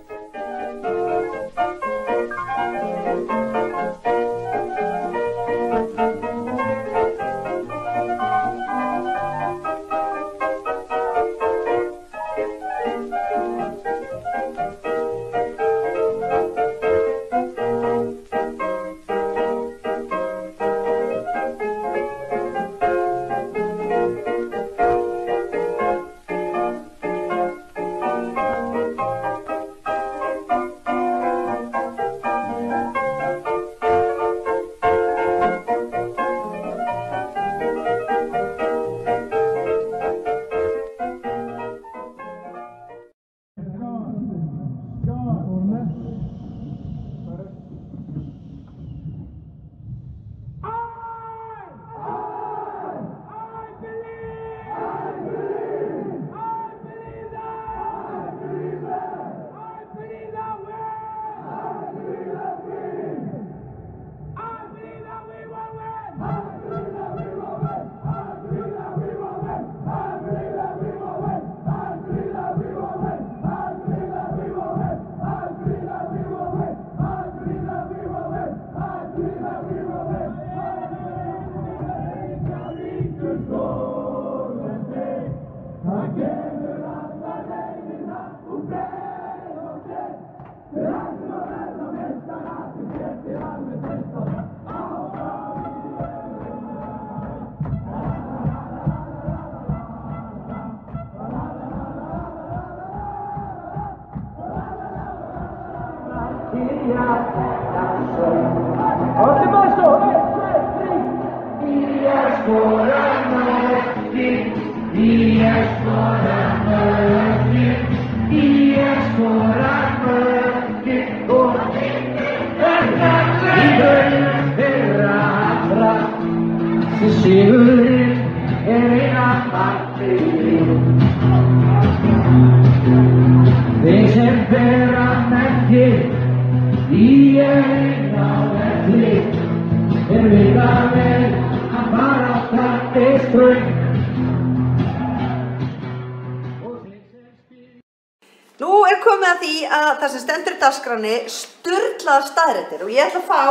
Staðrættir og ég ætla að fá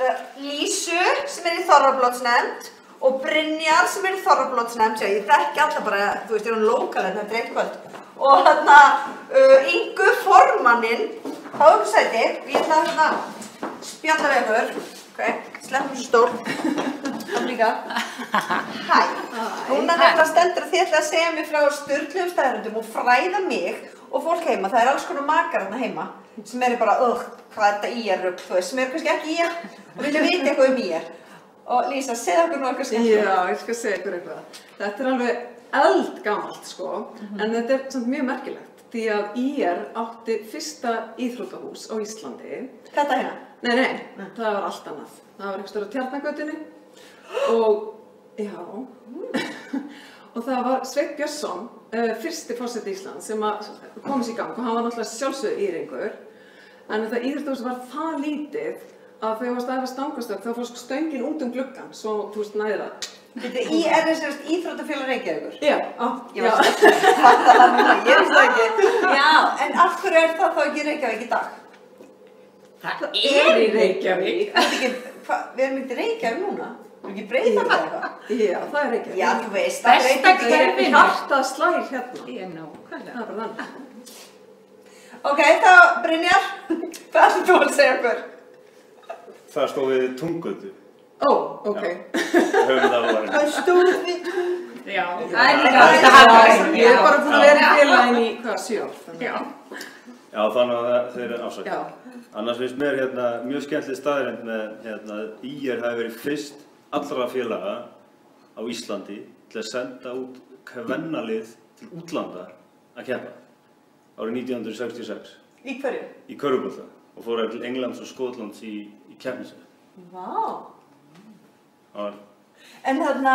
uh, Lísu sem er í Þorrablótsnefnd og Brynjar sem er í Þorrablótsnefnd, ég þekki alla bara, þú veist, ég er hún lókalinn, þetta er eitt kvöld. Og þarna uh, Ingu formannin, þá er ekki sæti, ég ætla að þarna spjalla við ykkur, ok, sleppum þessu stól, það líka, hæ, núna nefnilega stendur að þið ætla að segja mér frá sturgluðum staðröndum og fræða mig og fólk heima, það er alls konar makar hérna heima sem eru bara, ögh, hvað er þetta í er rugg, þú veist, sem eru kannski ekki í er og vilja vita eitthvað um í er. Og Lísa, segð okkur nú eitthvað skemmt. Já, ég skal segja ykkur eitthvað. Þetta er alveg eldgamalt sko, en þetta er samt mjög merkilegt því að IR átti fyrsta íþróttahús á Íslandi. Þetta hérna? Nei, nei, það var allt annað. Það var einhverstað á Tjarnagötunni og, já, og það var Sveit Björnsson, uh, fyrsti fórseti Ísland sem að komast í gang og hann var náttúrulega sjálfsögðu íringur en þetta íþróttahús var það lítið að þegar varst aðeins stangastökk þá fórst stöngin út um gluggan svo þú veist næra Þetta er IR er sérst Íþróttafélag Reykjavíkur? Já, á, Ég var sérst að fatta það núna, ég veist það ekki. Já, en af hverju er það þá ekki í Reykjavík í dag? Það er í Reykjavík. Það er ekki, við erum ekki í Reykjavík núna? Erum ekki breytað með eitthvað? Já, það er Reykjavík. Já, þú veist, það Besta breytir ekki hverfið hjartað slær hérna. Ég nákvæmlega. Það er bara þannig. Ok, þá Brynjar, hvað ætlum þú að segja okkur? Það stóð við tungötu. Ó, ok. Höfum það voru. Hvað stóð við Já, það er líka líka hægt. Ég er bara búin að vera í félagin í hvað, ár? Já. Já, þannig að það- þeir eru afsakað. Já. Annars finnst mér hérna, mjög skemmtileg staðrind með hérna, IR hafi verið fyrst allra félaga á Íslandi til að senda út kvennalið til útlanda að keppa árið 1966 Í hverju? í Körubólta og fóru til Englands og Skotlands í, í keppnisið. Vá. Var En þarna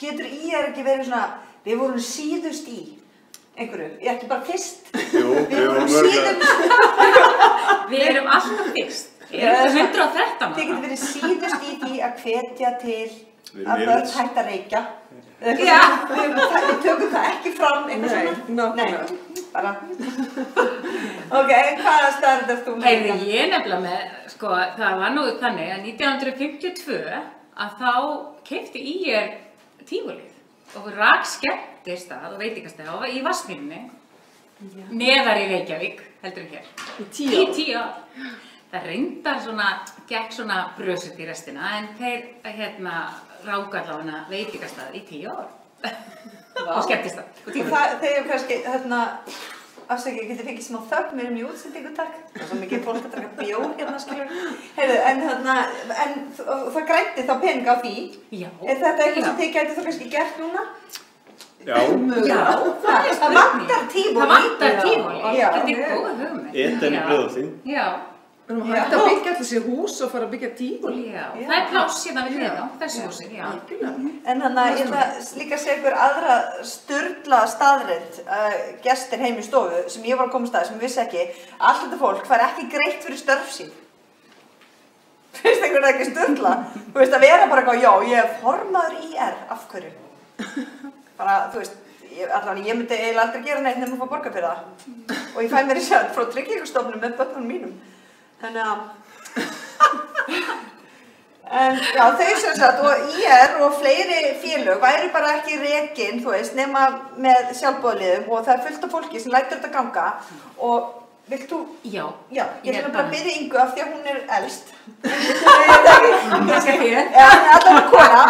getur IR ekki verið svona, við vorum síðust í einhverju, ég ekki bara fyrst. Jú, við vorum mörglega. Við erum alltaf fyrst. Við Já, erum svona- 113 Þið getur verið síðust í því að hvetja til Við að börn hægt að reykja. Já. Við, við tökum það ekki fram einhvers Nei, bara. ok, hvaða starf er þú með? Heyrðu, ég nefnilega með, sko, það var nú þannig að 1952 að þá keipti IR tígulið og rak skemmtistað og veitingastað í Vassmýrinni, neðar í Reykjavík, heldur en hér. Í tíu ár? Það reyndar svona, gekk svona brösut í restina en þeir, hérna, ráka allavega veitingastað í tíu ár. og skemmtistað. Og það, þegar kannski, hérna, afsækja, getur fengið smá þögn, við erum í útsendingu, takk. Það er svo mikið fólk að draka bjór hérna, skilur. Heyrðu, en hérna, en það grætti þá pening á því. Já. Er þetta eitthvað sem þið gæti þá kannski gert núna? Já, Já, það er vantar tífóli. Það vantar tífóli. Já. Þetta er góð hugmynd. Eden í Já. Breiðholti. Já. Við erum hægt að byggja allir sér hús og fara að byggja tífóli. Já, það er pláss hérna við á þessu húsi, já. En þannig að ég ætla líka að segja ykkur aðra störla staðrind uh, gestir heim í stofu sem ég var að koma stað sem ég vissi ekki. Allt þetta fólk fær ekki greitt fyrir störf sín. Finnst einhvern veginn ekki störla þú veist að vera bara eitthvað, já ég er formaður IR, af hverju? Bara, þú veist ég, allavega ég myndi eiginlega aldrei gera neitt nefnum að fá borga fyrir það og ég fæ mér í sjálf frá tryggingastofnum með börnunum mínum þannig að En já, þau sem sagt, og IR og fleiri félög væri bara ekki rekin, þú veist, nema með sjálfbóðliðum og það er fullt af fólki sem lætur þetta ganga og vilt þú? Já. Já, ég ætla bara að byrja Ingu af því að hún er elst. Kannski ekki. Já, hún er allavega kona,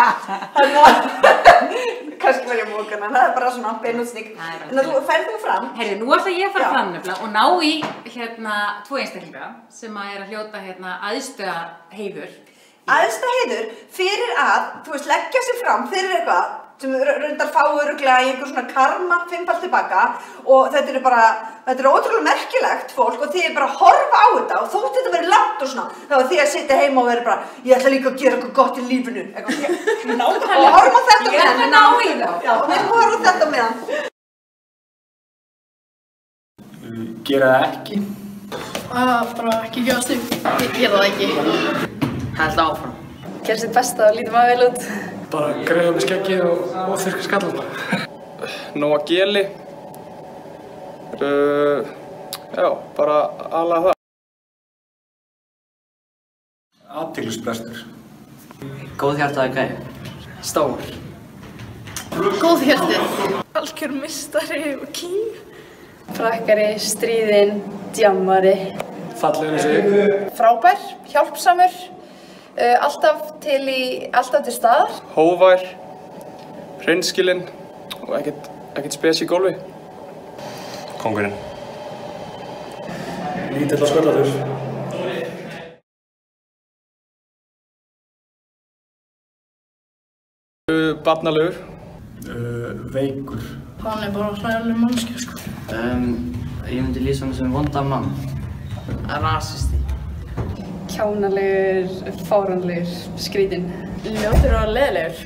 þannig að kannski verið ég mókan, en það er bara svona bein og sník. En þú færð þú fram. Herri, nú ætla ég að fara fram nefnilega og ná í hérna tvo einstaklinga sem að er að hljóta hérna aðstöða heiður. Aðsta heiður fyrir að, þú veist, leggja sér fram fyrir eitthvað sem reyndar fá öruglega í einhver svona karma fimmfald tilbaka og þetta er bara, þetta er ótrúlega merkilegt fólk og þið er bara að horfa á þetta og þótt þetta verið langt og svona þá er þið að sitja heima og vera bara, ég ætla líka að gera eitthvað gott í lífinu eitthvað, Nákvæmlega. og horfa þetta þá. Já, og við á þetta með hann Gera það ekki. að bara ekki gefast upp. Ég gera það ekki. Held áfram. Gerst þitt besta og lítið maður vel út. Bara greiða með skeggið og, og þurrka skallan. Nóa geli. Uh, já, bara alveg það. Aðtílisbrestur. Góð hjartaði gæði. Stór. Góð hjörtið. Algjör mistari og kín. Frakkari, stríðinn, djammari. Fallegur í sig. Frábær, hjálpsamur. Uh, alltaf til í, alltaf til staðar. Hóvær. Hreinskilinn. Og ekkert, ekkert spes í gólfi. Kongurinn. Lítill og sköllatur. Barnalegur. Uh, veikur. Hann er bara hræðileg mannskja, sko. Um, ég myndi lýsa hann sem vonda mann. Rasisti. Kjánalegur, fáranlegur, skrítinn. Ljótur og leðilegur.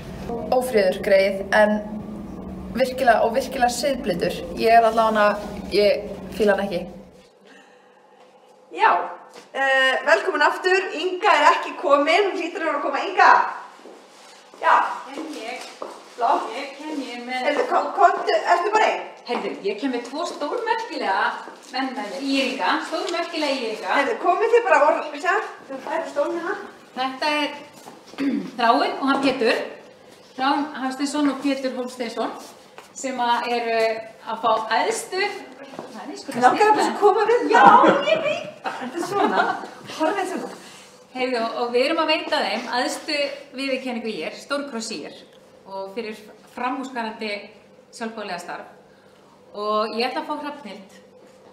Ófríður, greið, en virkilega og virkilega siðblitur. Ég er allavega, ég fíla hann ekki. Já, uh, velkomin aftur, Inga er ekki komin, hún hlýtur að vera að koma, Inga Já, Kem ég. Flott. Ég kem ég með... Heyrðu, kom- komdu, ertu bara einn? Heyrðu, ég kem með tvo stórmerkilega menn með íringa, stórmerkilega íringa. Heyrðu, komið þið bara orð, sjá, þú færi stólinn hérna. Þetta er Þráinn og hann Pétur, Þráinn Hafsteinsson og Pétur Hólsteinsson sem eru að fá æðstu Það er sko það bara að koma við? Já, ég veit. Þetta er svona, horfið svona. Heiðu, og, við erum að veita þeim aðstu viðurkenningu í er, stórkross í er og fyrir framhúsgarandi sjálfbóðlega starf. Og ég ætla að fá Hrafnild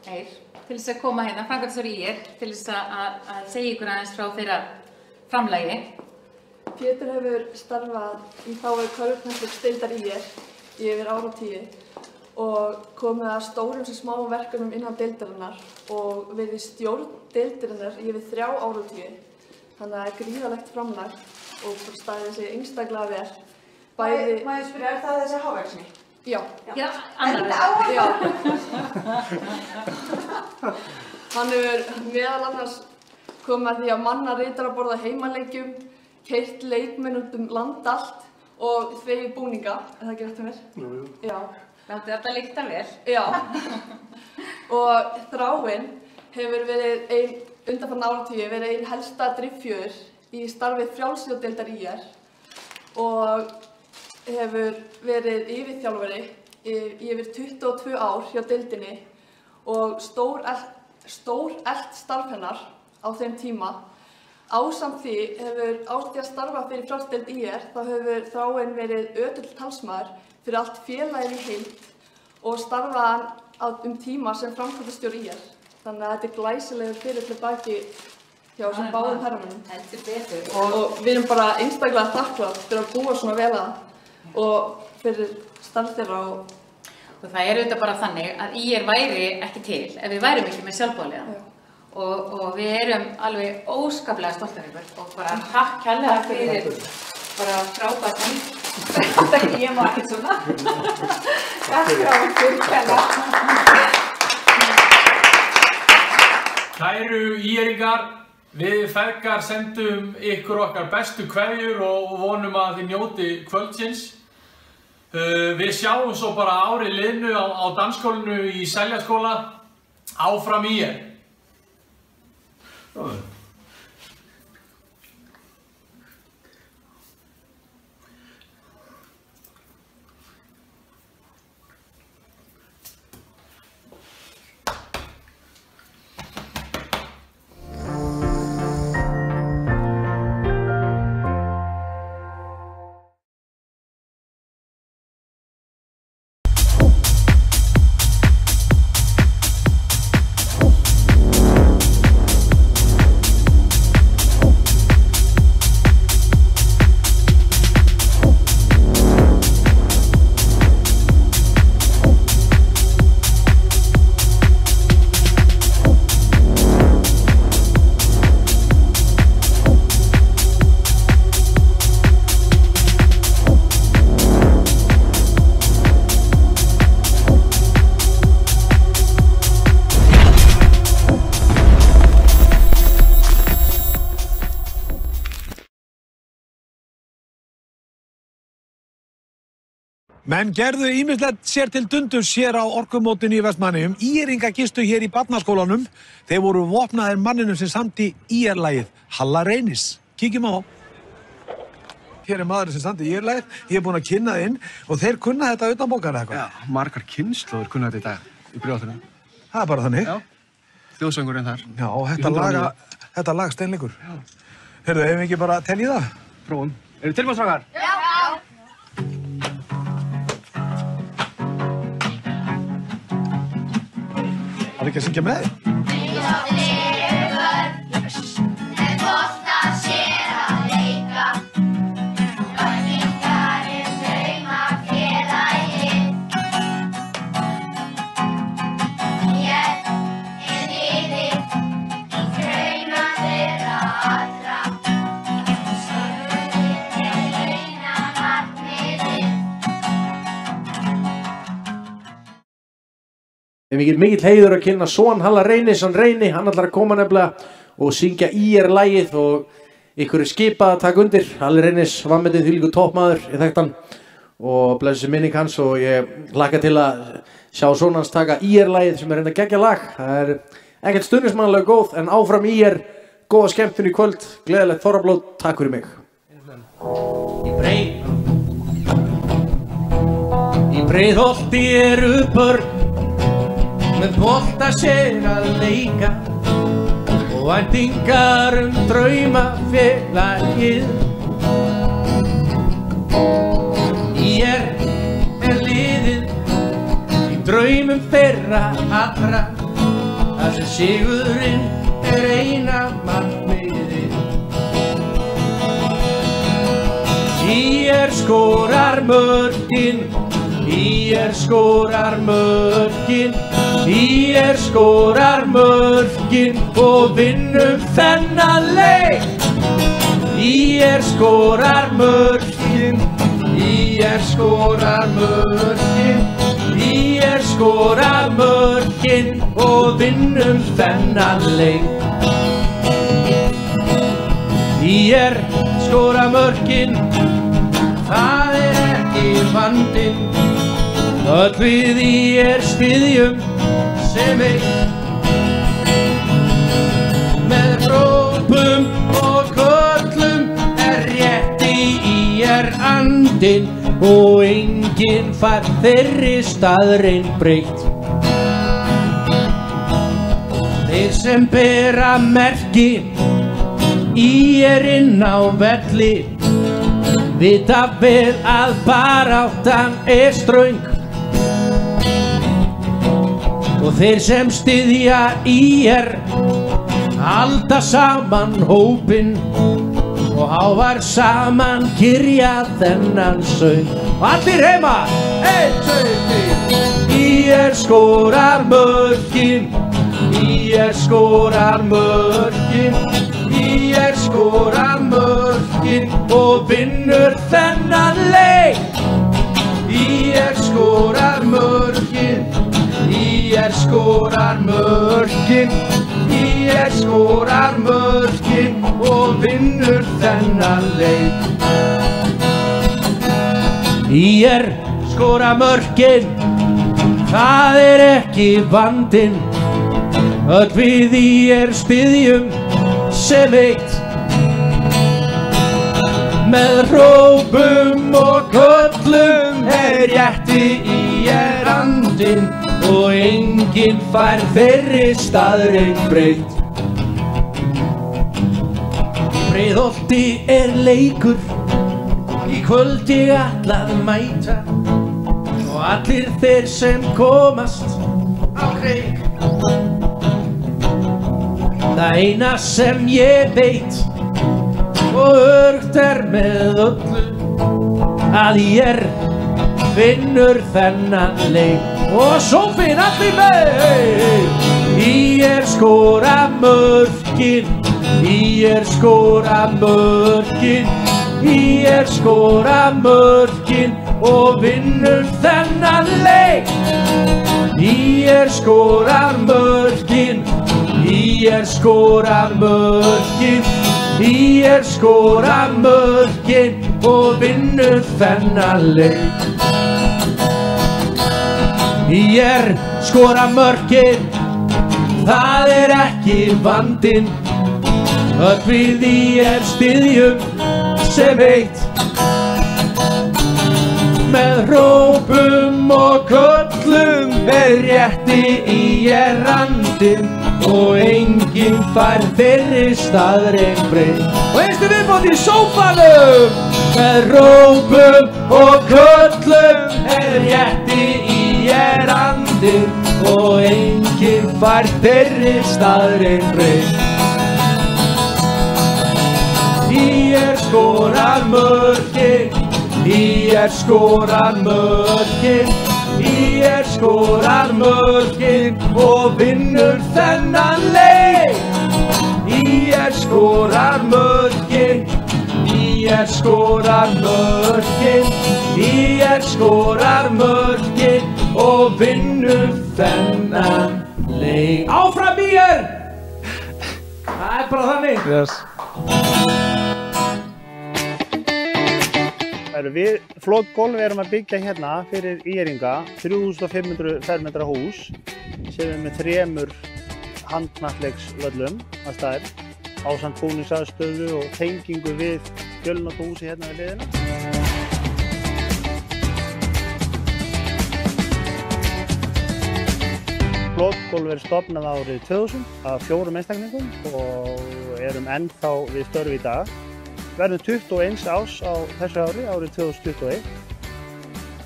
Eir til þess að koma hérna, framkvæmstóri í er, til þess að, að, segja ykkur aðeins frá þeirra framlægi. Pétur hefur starfað í þáu körfnættur steildar í í yfir ára tíu og komið að stórum sem smáum verkefnum innan deildarinnar og verið í stjórn deildarinnar yfir þrjá ára tíu. Þannig að það er gríðalegt framlag og staðið sig einstaklega vel. Bæði... Má ég spyrja, er það þessi háverksni? Já. Já, annar. annar. Já. Hann hefur meðal annars komið að því að manna reytar að borða heimaleikjum, keirt leikmennum um land allt og þegi búninga, er það ekki rétt um mér? Jú, jú. Já. Þetta líkta vel. Já. og þráinn hefur verið ein, undanfann áratíu, verið ein helsta driffjöður í starfið frjálsjóðdeildar í er og hefur verið yfirþjálfari yfir 22 ár hjá deildinni og stór eld starf hennar á þeim tíma. Ásamt því hefur átti að starfa fyrir frjálsdeild í er, þá hefur þráinn verið ödull talsmaður fyrir allt félagið í heild og starfaði hann um tíma sem framkvæmdastjóri í er. Þannig að þetta er glæsilegur fyrir til baki hjá þessum báðum það- herramennum. Heldur betur. Og, og við erum bara einstaklega þakklátt fyrir að búa svona vel að og fyrir starf þeirra og Og það er auðvitað bara þannig að í er væri ekki til ef við værum ekki með sjálfbóðlega. Og, og við erum alveg óskaplega stolt af ykkur og bara takk kærlega fyrir bara frábært líf. Ég má ekkert svona. Takk frá okkur kærlega. Kæru íringar, við feðgar sendum ykkur okkar bestu kveðjur og vonum að þið njóti kvöldsins. Uh, við sjáum svo bara árið liðnu á, á dansskólinu í Seljaskóla áfram í er. Menn gerðu ímislegt sér til dundus hér á orkumótinu í Vestmannum. Íringa gistu hér í barnaskólanum. Þeir voru vopnaðir manninu sem samti íerlægið Halla Reynis. Kíkjum á. Hér er maðurinn sem samti íerlægið. Ég er búinn að kynna það inn og þeir kunna þetta utan bókar eða eitthvað. Já, margar kynnslóður kunna þetta í dag í brjóðatuna. Það er bara þannig. Já, þjóðsöngurinn þar. Já, þetta lag, þetta lag steinleikur. Herðu, hefum við ekki bara teljið það? Prófum. Eru tilbúinstrákar? Já. Það er Við mikill mikill heiður að kynna Són Halla Reynis, hann Reyni, hann ætlar að koma nefnilega og syngja í er lægið og ykkur er skipað að taka undir. Halli Reynis var með því líku toppmaður, ég þekkt hann og blessi minning hans og ég hlakka til að sjá Són hans taka í er lægið sem er reynda geggja lag. Það er ekkert stundismannlega góð en áfram í er, góða skemmtun í kvöld, gleðilegt þorrablót, takk fyrir mig. Í breið Í breiðholti eru börn með bolta sér að leika og væntingar um draumafélagið. Ég er liðið í draumum þeirra allra, þar sem sigurinn er eina markmiðið. Ír skorar mörkin, Ír skorar mörkin, Ír skorar mörkin og vinnum þennan leik. Ír skorar mörkin, Ír skorar mörkin, Ír skorar mörkin og vinnum þennan leik. Ír skora mörkin, það er ekki vandinn. Öll við í er styðjum sem eitt. Með hrópum og köllum er rétti í er andinn og enginn fær þeirri staðrein breytt. Þeir sem bera merki í er inn á velli Vita vel að baráttan er ströng Og þeir sem styðja í er Halda saman hópin Og hávar saman kyrja þennan söng Og allir heima! Einn, tvei, þrjú Í er skorar mörkin Í er skorar mörkin Í er skorar mörkin og vinnur þennan leik. Í er skorar mörkin, í er skorar mörkin, í er skorar mörkin og vinnur þennan leik. Í er skora mörkin, það er ekki vandinn, öll við í er styðjum sem eitt. Með hrópum og köllum er rétti í er andinn og enginn fær þeirri staðrein breytt. Breiðolti er leikur í kvöldi allað mæta. Og allir þeir sem komast á kreik. Það eina sem ég veit og örgt er með öllu að ég er vinnur þennan leik og sófinn allir með Ég er skora mörkin. Ég er skora mörkin. Ég er skora mörkin. Og vinnur þennan leik. Ég er skora mörkin. Ég er skora mörkin. Í er skora mörkin. Og vinnur þennan leik. Í er skora mörkin, það er ekki vandinn. Öll við í er styðjum sem eitt. Með hrópum og köllum er rétti í er randinn og enginn fær þeirri staðrein breytt. Og einstu viðbót í sófanum með rópum og köllum er rétti í er andinn og enginn fær þeirri staðrein breytt. Í er skorar mörkin, í er skorar mörkin, Í er skorar mörkin og vinnur þennan leik. Í er skorar mörkin, í er skorar mörkin, í er skorar mörkin og vinnur þennan leik. Áfram í er! Það er bara þannig. Yes. Það eru við, erum að byggja hérna fyrir Íringa, 3500 fermetra hús sem er með þremur handknattleiksvöllum að staðir, ásamt búningsaðstöðu og tengingu við fjölnokku húsi hérna við liðina. Flótgólf er stopnað árið 2000 af fjórum einstaklingum og erum ennþá við störfi í dag. Verðum 21 ás á þessu ári, árið 2021.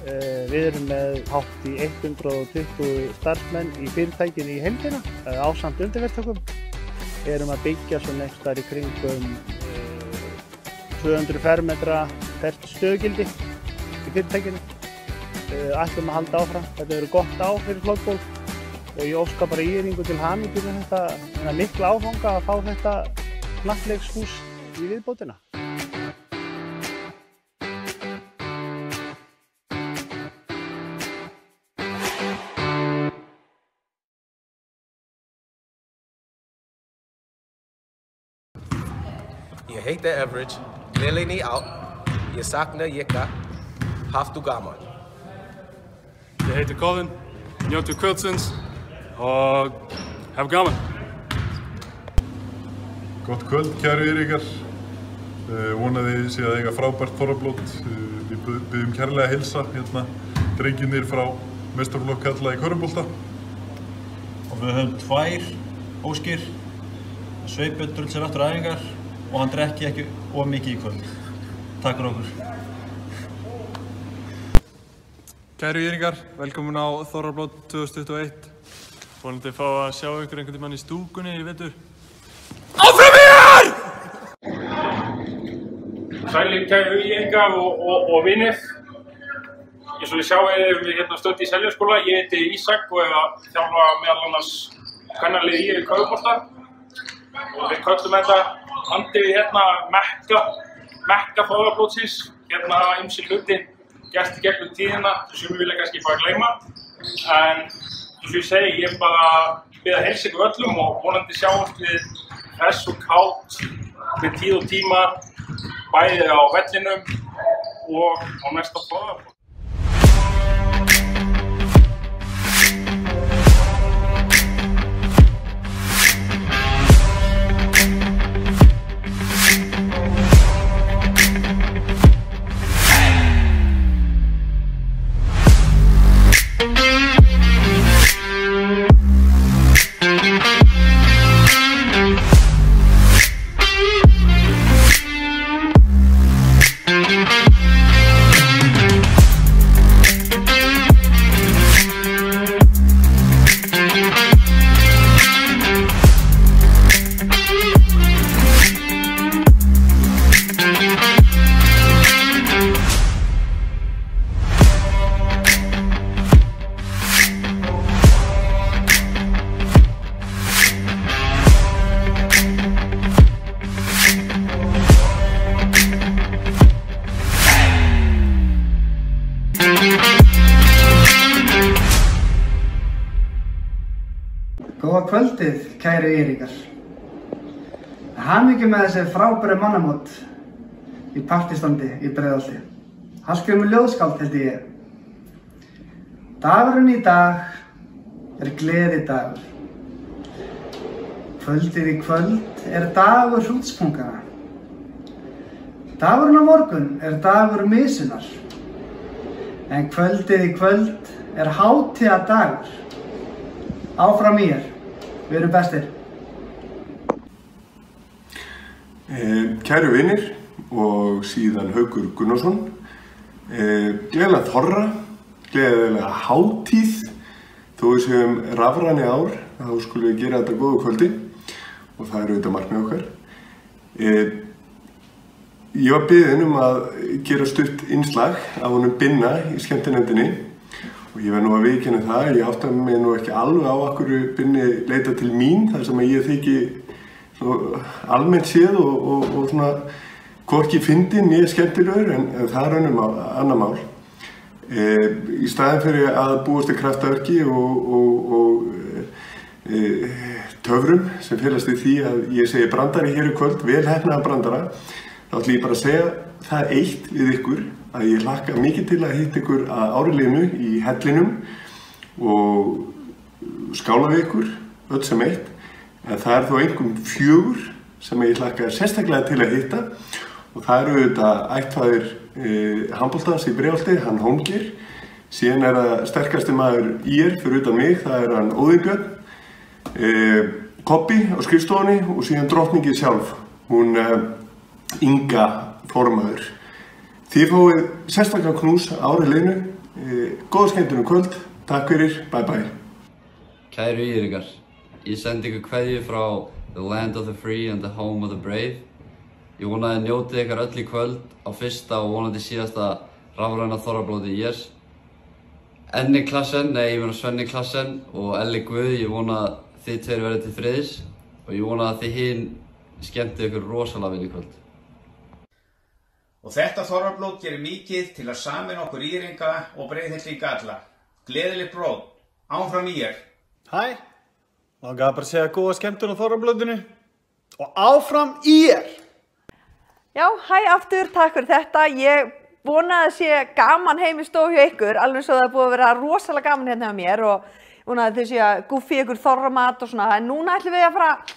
Eh, Við erum með hátt í 120 starfsmenn í fyrirtækinu í heildina eh, ásamt undirverktökum. Erum að byggja svona einhvers þar í kringum eh, 200 fermetra per stöðgildi í fyrirtækinu. Eh, Ætlum að halda áfram. Þetta verður gott á fyrir flótgólf og ég óska bara íringu til hamingju með þetta þennan mikla áfanga að fá þetta knattleikshús í viðbótina. Ég heiti Average, gleðileg ár, ég sakna ykkar, haftu gaman. Ég heiti Colin, njóttu kvöldsins og hef gaman. Gott kvöld, kæru Eiríkar. Uh, vonaði sé að eiga frábært þorrablót. Uh, við byggjum kærlega að hilsa hérna drenginir frá mestarflokk kalla í Körubolta. og við höfum tvær óskir Sveipur drull sér aftur æfingar og hann drekki ekki of mikið í kvöld Takk fyrir okkur Kæru Íringar, velkomin á Þorrablót 2021. Vonandi fá að sjá ykkur einhvern tímann í stúkunni í vetur. Áfram hér! Sælir kæru íengar og, og, og vinnir. Eins og við sjáum erum við hérna stödd í Seljaskóla. Ég heiti Ísak og er að þjálfa meðal annars kannarlið í í Kaupolta. Og við köllum þetta handið hérna mekka, mekka þóðarblótsins. Hérna ymsi hluti gert í gegnum tíðina sem við vilja kannski bara gleyma. En og ég segi, ég er bara byrja að helsa ykkur öllum og vonandi sjáumst við hress og kátt með tíð og tíma bæði á vellinum og á næsta þóðarblót. Þessi frábæri mannamót í partistandi í Breiðalti. Haskjum ljóðskáld held ég. Dagurinn í dag er gleði dagur. Kvöldið í kvöld er dagur hrútspungana. Dagurinn á morgun er dagur misunar. En kvöldið í kvöld er hátíða dagur. Áfram í er. Við erum bestir. Eh, Kæru vinir og síðan Haukur Gunnarsson. Eh, Gleðilega þorra, gleðilega hátíð. Þó við séum rafræni ár, þá skulum við gera þetta góðu kvöldi og það eru auðvitað markmið okkar. Eh, Ég var beðinn um að gera stutt innslag af honum Binna í skemmtinendinni og ég verð nú að viðkynna það, ég átta mig nú ekki alveg á okkur Binni leita til mín þar sem að ég þykki svo almennt séð og, og, og svona hvorki fyndin ég er skemmtilegur en, en það er annar mál. E, í staðin fyrir að búast til kraftaverki og, og, e, töfrum sem félast í því að ég segi brandari hér í kvöld, vel hefnaða brandara, þá ætlum ég bara að segja það eitt við ykkur að ég hlakka mikið til að hitta ykkur að áriðinu í hellinum og skála við ykkur öll sem eitt en það er þó einhverjum fjögur sem ég hlakka sérstaklega til að hitta. Og það eru auðvitað ættfæðir e, handbóltans í Breálti, hann Holmgir Síðan er það sterkasti maður ír fyrir utan mig, það er hann Óðinbjörn, eh, Koppi á skrifstofunni og síðan drottningið sjálf, hún eh, Inga formaður. Þið fáið sérstaklega knús árið leinu, eh, góða skemmtunum kvöld, takk fyrir, bye bye. Kæru íringar, ég sendi ykkur kveðju frá The Land of the Free and the Home of the Brave. Ég vona að þið njótið ykkar öll í kvöld á fyrsta og vonandi síðasta rafræna þorrablóti í ES. Enni klassen, nei ég meina Svenni klassen og Elli Guð, ég vona að þið tveir verið til friðis og ég vona að þið hinn skemmtið ykkur rosalega vel í kvöld. Og þetta þorrablót gerir mikið til að samin okkur íringa og breyðhildinga alla. Gleðileg bróð, ánfram í er. Hæ, langaði bara að segja góða skemmtun á þorrablöðinu og áfram í er. Já, hæ aftur, takk fyrir þetta. Ég vona að sé gaman heim í stofu hjá ykkur, alveg og það er búið að vera rosalega gaman hérna hjá mér og vona að þið sé að guffi ykkur þorramat og svona. En núna ætlum við að fara að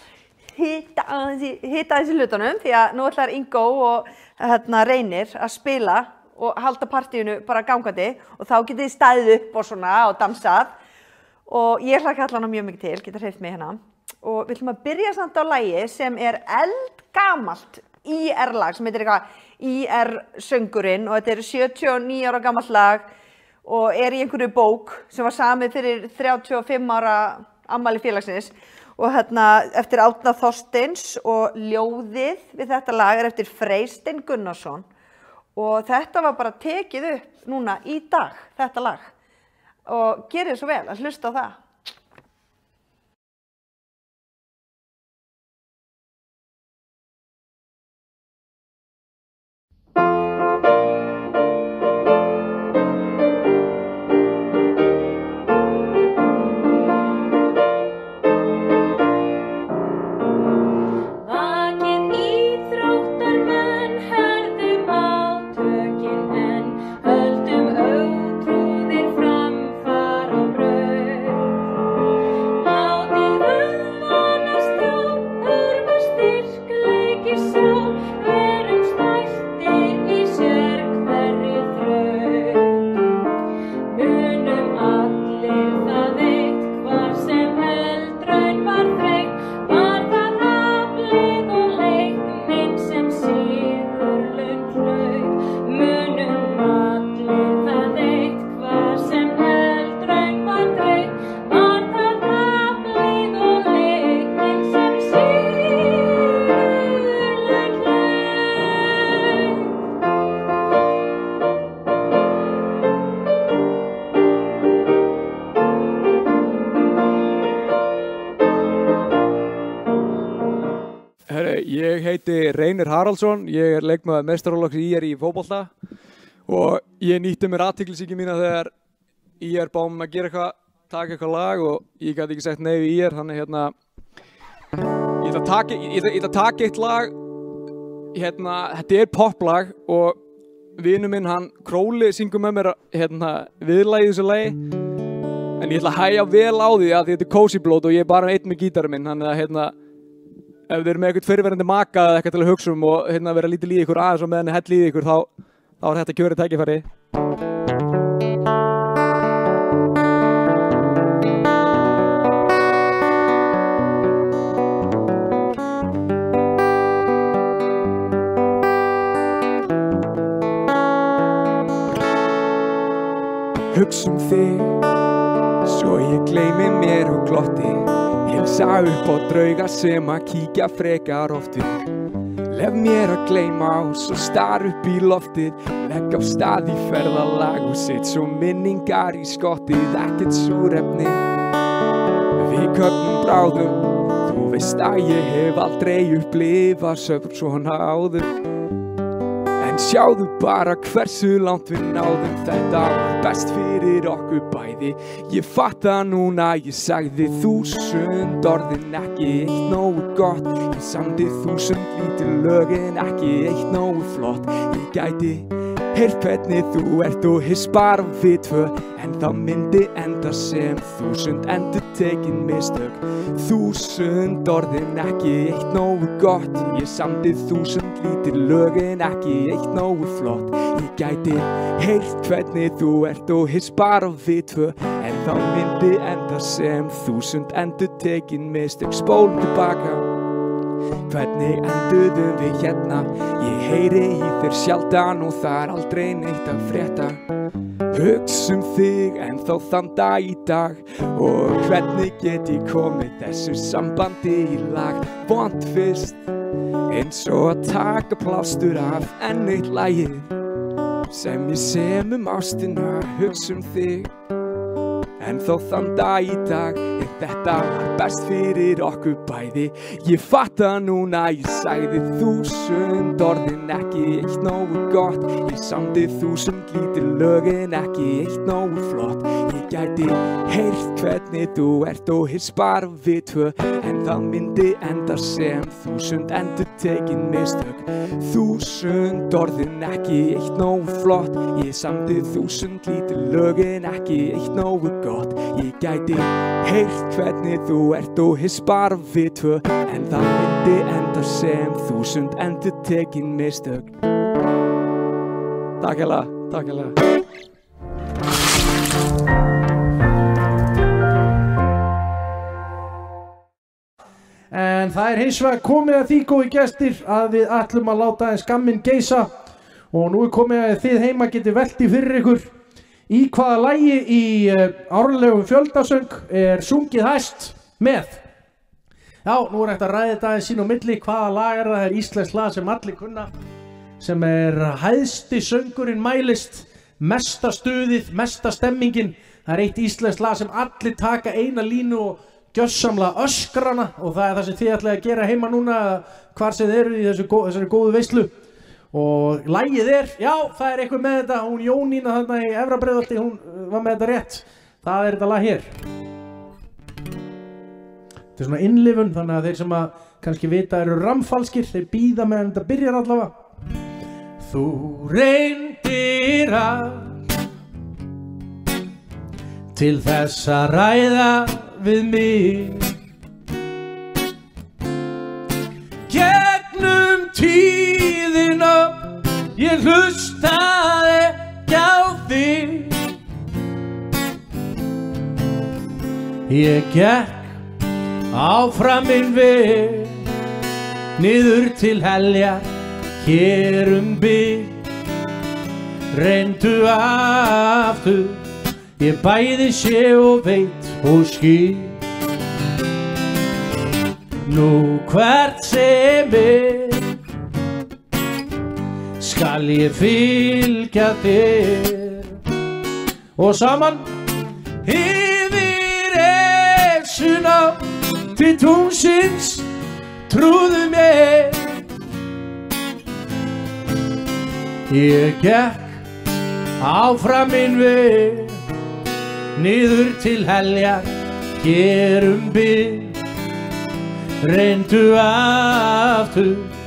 aðeins í hlutunum því að nú ætlar Ingo og hérna, Reynir að spila og halda partíinu bara gangandi og þá getið þið staðið upp og svona og dansað og ég hlaka allan á mjög mikið til, getur hreift mig hérna. Og við ætlum að byrja samt á lægi sem er eldgamalt IR-lag sem heitir eitthvað IR-söngurinn og þetta er 79 ára gamalt lag og er í einhverju bók sem var samið fyrir 35 ára ammali félagsins. Og hérna eftir Átna Þorsteins og ljóðið við þetta lag er eftir Freystein Gunnarsson. Og þetta var bara tekið upp núna í dag, þetta lag og gerir svo vel að hlusta á það. Haraldsson, ég er leikmaður mestarálokks IR í fótbolta og ég nýtti mér aðtiklisíki mína þegar IR báum að gera eitthvað, taka eitthvað lag og ég gæti ekki sagt nei við IR, þannig hérna, ég ætla að taka, ég ætla, að taka eitt lag, hérna, þetta er poplag og vinu minn hann Króli syngur með mér hérna, viðlagið þessu lagi en ég ætla að hæja vel á því að þetta er cozy blót og ég er bara einn með gítarinn minn, þannig að hérna, ef þið eru með eitthvað fyrirverandi maka eða eitthvað til að hugsa um og hérna vera lítið líð ykkur aðeins og meðan hell líð ykkur þá, þá er þetta kjörið tækifæri. Hugsa um þig, svo ég gleymi mér og glotti Hilsa upp á drauga sem að kíkja frekar ofti Lef mér að gleyma og svo star upp í loftið. Legg á stað í ferðalag og sitt svo minningar í skottið. Ekkert súrefni, við köpnum bráðum. Þú veist að ég hef aldrei upplifað söfn svona áður En sjáðu bara hversu langt við náðum þetta. Best fyrir okkur bæði. Ég fatta núna, ég sagði þúsund orðin ekki eitt nógu gott. Ég samdi þúsund lítil lögin ekki eitt nógu flott. Ég gæti Heyr hvernig þú ert og hispar við tvö En það myndi enda sem þúsund endur tekin mistök. Þúsund orðin ekki eitt nógu gott Ég samdi þúsund lítil lögin ekki eitt nógu flott. Ég gæti heyrt hvernig þú ert og hispar við tvö En það myndi enda sem þúsund endur tekin mistök Spólum tilbaka Hvernig enduðum við hérna? Ég heyri í þér sjaldan og það er aldrei neitt að frétta. Hugsum þig en þá þann dag í dag. Og hvernig get ég komið þessu sambandi í lag? Vond fyrst eins og að taka plástur af enn eitt lagið. Sem ég sem um ástina, hugsum þig En þó þann dag í dag er þetta best fyrir okkur bæði. Ég fatta núna ég sagði þúsund orðin ekki eitt nógu gott. Ég samdi þúsund lítil lögin ekki eitt nógu flott. Ég gæti heyrt hvernig þú ert og hispar við tvö. En það myndi enda sem þúsund endur tekin mistök. Þúsund orðin ekki eitt nógu flott. Ég samdi þúsund lítil lögin ekki eitt nógu gott Ég gæti heyrt hvernig þú ert og hispar við tvö En það myndi enda sem þúsund endur tekin mistök. Takk hella, takk hella. En það er hins vegar komið að því góði gestir að við ætlum að láta einn skammin geisa. Og nú er komið að þið heima geti velti fyrir ykkur í hvaða lægi í uh, árlegum fjöldasöng er sungið hæst með. Já, nú er þetta aðeins sín og milli hvaða lag er það, það er íslensk lag sem allir kunna sem er hæðsti söngurinn mælist, mesta stuðið, mesta stemmingin. Það er eitt íslensk lag sem allir taka eina línu og gjössamlega öskrana og það er það sem þið ætlaði að gera heima núna hvar sem þið eru í þessu, þessari góðu veislu og lægið er, já það er eitthvað með þetta, hún Jónína þarna í Efrabreiðaldi, hún uh, var með þetta rétt. Það er þetta lag hér. Þetta er svona innlifun þannig að þeir sem að kannski vita eru ramfalskir, þeir býða meðan þetta byrjar allavega. Þú reyndir að til þess að ræða við mig tíðina ég hlustaði ekki á þig. Ég gekk áfram minn veg niður til heljar hér um bygg. Reyndu aftur ég bæði sé og veit og skil. Nú hvert sem er skal ég fylgja þér. Og saman yfir esuna til tungsins trúðu mér. Ég gekk áfram minn veg Niður til heljar Gerum bygg Reyndu aftur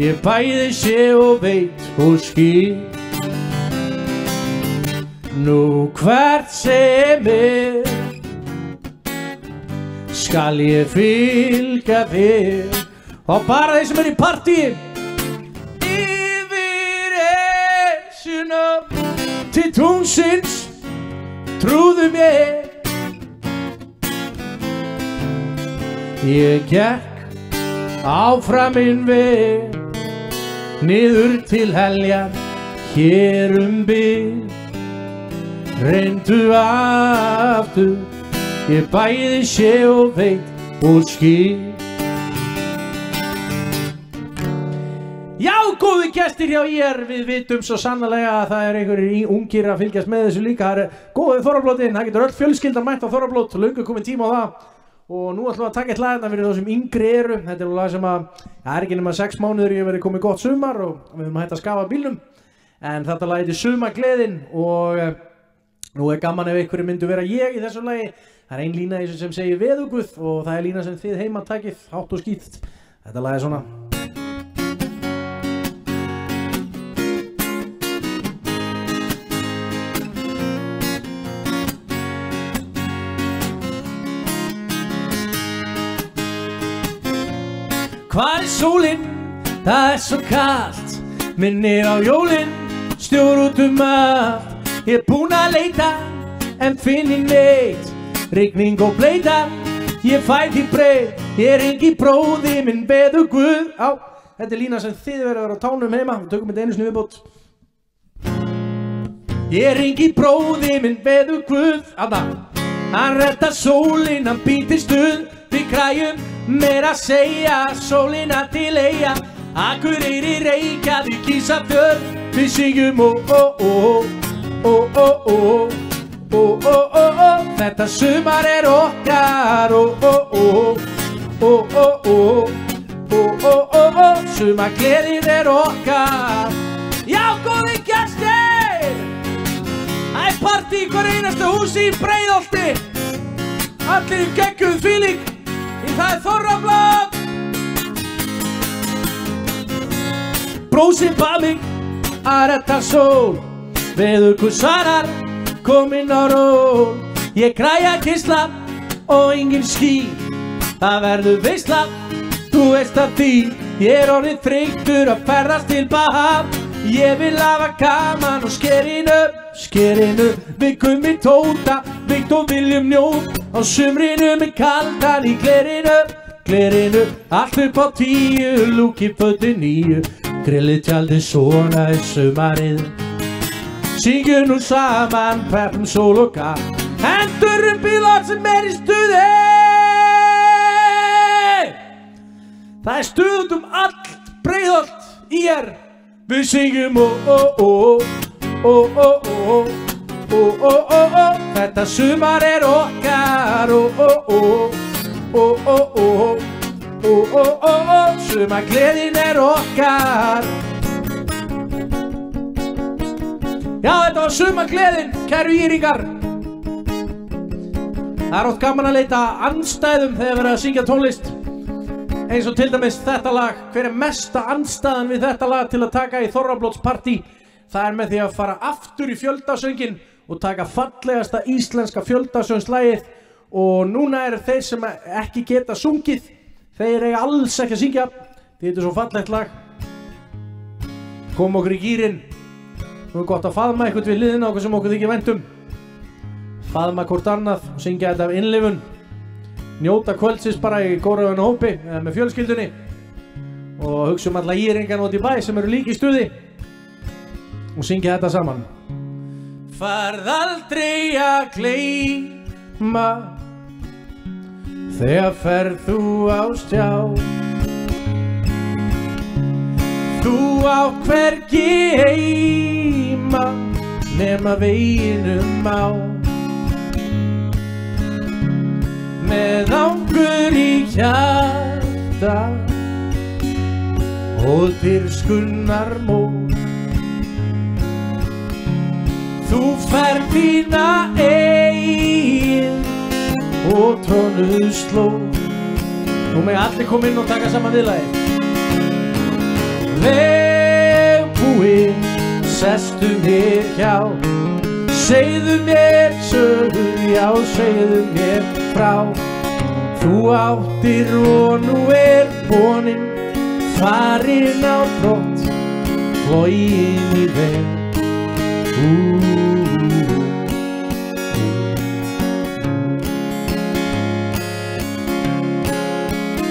Ég bæði sé og veit og skil. Nú hvert sem er Skal ég fylgja þér. Og bara þeir sem er í partíi Yfir esuna Til tungsins Trúðu mér. Ég gekk áfram minn veg Niður til heljar Hér um bygg Reyndu aftur Ég bæði sé og veit og skil. Já, góði gestir hjá ég við vitum svo sannlega að það er einhverjir ungir að fylgjast með þessu líka. Það er góðið þorrablótin, það getur öll fjölskyldan mætt á þorrablót, löngu komið tíma á það og nú ætlum við að taka eitt lag hérna fyrir þá sem yngri eru. Þetta er lag sem að, það er ekki nema 6 mánuður ég verið komið gott sumar og við höfum hægt að skafa bílnum. En þetta lag heitir Sumagleðin og eh, nú er gaman ef einhverju myndu vera ég í þessu lagi. Það er ein lína sem segir veðuguð og það er lína sem þið heima takið, hátt og skýtt þetta lag er svona Hvar er sólinn? Það er svo kallt Minnir á jólinn Stjór út um allt. Ég er búinn að leita En finn í neitt. Rigning og bleita. Ég fæ því breyð. Ég er engi bróði minn beðu guð. Á, þetta er lína sem þið verður að vera á tánum heima. Við tökum þetta einu sinni viðbót. Ég er engi bróði minn beðu guð. Anna Hann rettar sólinn, hann býtir stuð. Við kræjum meira segja Sólina til eiga Akureyri Reykjavík Ísafjörð Við syngjum ó ó ó ó ó ó ó ó ó ó Þetta sumar er okkar ó ó ó ó ó ó ó ó ó ó Sumar gleðin er okkar Já, góði gæstir Það er partí í hver einasta húsi í Breiðolti Allir gegguð fíling Í það Þorrablad Bróðsinn bað mig að retta sól. Veður hvur svarar kominn á ról Ég græja kisla og engin ský. Það verður veisla, þú veist að því. Ég er orðið þreyttur að ferðast til Baham Ég vil hafa gaman og skerinu, skerinu. Við kummi tóta, vikt og viljum njót. Á sumrinu með kaldan í glerinu, glerinu. Allt upp á tíu, lúki fötti nýju Grillið tjaldið svona í sumarið. Syngjum nú saman, peppum sól og gaf Hendurum bílót sem er í stuði. Það er stuð um allt breiðholt í er. Við syngjum ó ó ó ó ó ó ó ó ó ó Þetta sumar er okkar ó ó ó ó ó ó ó ó ó ó Sumar gleðin er okkar Já, þetta var sumar gleðin, kæru íringar Það er ótt gaman að leita anstæðum þegar verið að syngja tónlist eins og til dæmis þetta lag hver er mesta anstæðan við þetta lag til að taka í Þorrablótspartí það er með því að fara aftur í fjöldasöngin og taka fallegasta íslenska fjöldasöngslægið og núna eru þeir sem ekki geta sungið þeir eiga alls ekki að syngja. Þetta er svo fallegt lag. Kom okkur í gýrin nú er gott að faðma eitthvað við liðina okkur sem okkur þykir vendum faðma hvort annað og syngja þetta af innlifun. Njóta kvöldsins bara í góraðun hópi eða með fjölskyldunni. Og hugsa um alla íringan út í bæ sem eru líki stuði og syngja þetta saman. Farð aldrei að gleyma þegar ferð þú á stjá Þú á hvergi heima nema veginum á. Með ángur í hjarta og pyrskunnar mót Þú fær þína eigin og trónuð slóð. Nú með allir koma inn og taka saman viðlagi Vegbúinn, sestu mér hjá. Segðu mér sögu, já segðu mér frá. Þú áttir og nú er bonin Farin á brott, flóin í veg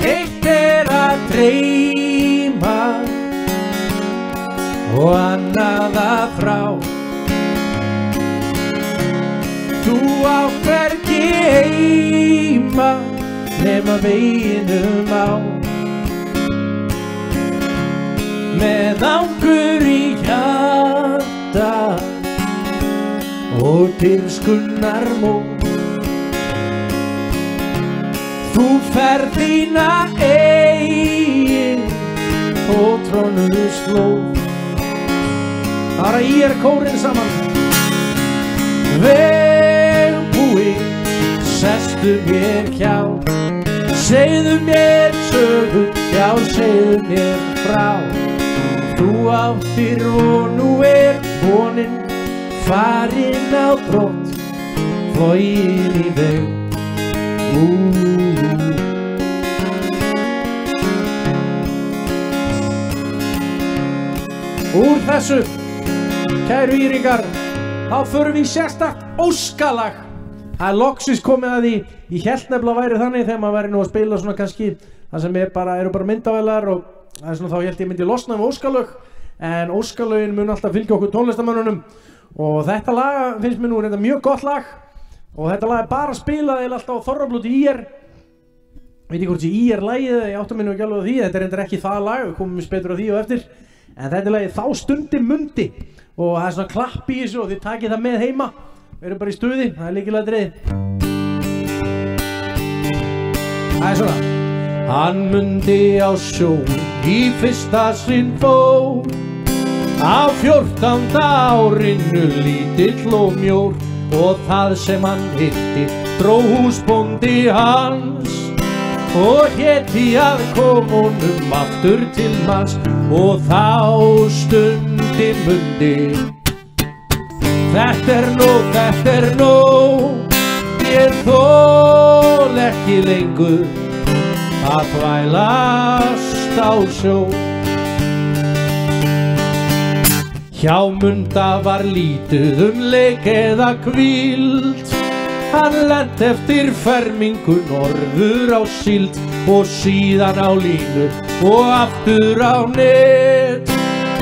Eitt er að dreyma og annað að frá Þú á hvergi heima nema veginum á. Með ángur í hjarta og pilskunnar mót Þú ferð þína eigin og trónuðu slóð Bara í er kórin saman. Vegbúi, sestu mér hjá. Segðu mér sögu, já segðu mér frá. Þú áttir og nú er vonin farinn á brott flóin í veg. Ú, ú, ú. Úr þessu kæru íringar þá förum við sérstak óskalag. Að loksis komið að því. Ég held nefnilega að væri þannig þegar maður væri nú að spila svona kannski það sem er bara, eru bara myndavælar og það er svona þá ég held ég myndi losna um óskalög. En óskalögin mun alltaf fylgja okkur tónlistamönnunum og þetta lag finnst mér nú reynda mjög gott lag. Og þetta lag er bara spilað eða alltaf á Þorrablóti í er veit ekki hvort ég í er lagið ég áttum mér nú ekki alveg á því þetta er reyndar ekki það lag við komum við betur á því og eftir. En þetta er lagið þá stundi mundi. Og það er svona klapp í þessu og þið takið það með heima. Við erum bara í stuði, það er líkilega dreið það er svona. Hann mundi á sjó í fyrsta sinn fór Á fjórtánda árinu lítill og mjór Og það sem hann hitti dró húsbóndi hans. Og héti að kom honum aftur til manns Og þá stundi mundi. Þetta er nóg, þetta er nóg Ég þól ekki lengur að þvælast á sjó Hjá munda var lítið um leik eða kvíld Hann lent eftir fermingu norður á síld og síðan á línu og aftur á net.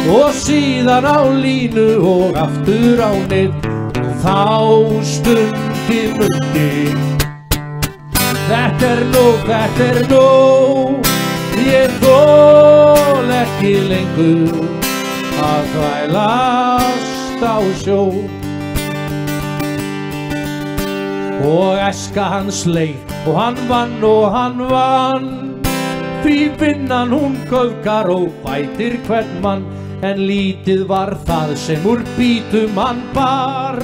Og síðan á línu og aftur á net. Þá stundi mundi. Þetta er nóg, þetta er nóg. Ég þól ekki lengur að þvælast á sjó. Og eska hans leið og hann vann og hann vann. Því vinnan hún göfgar og bætir hvern mann En lítið var það sem úr bítum hann bar.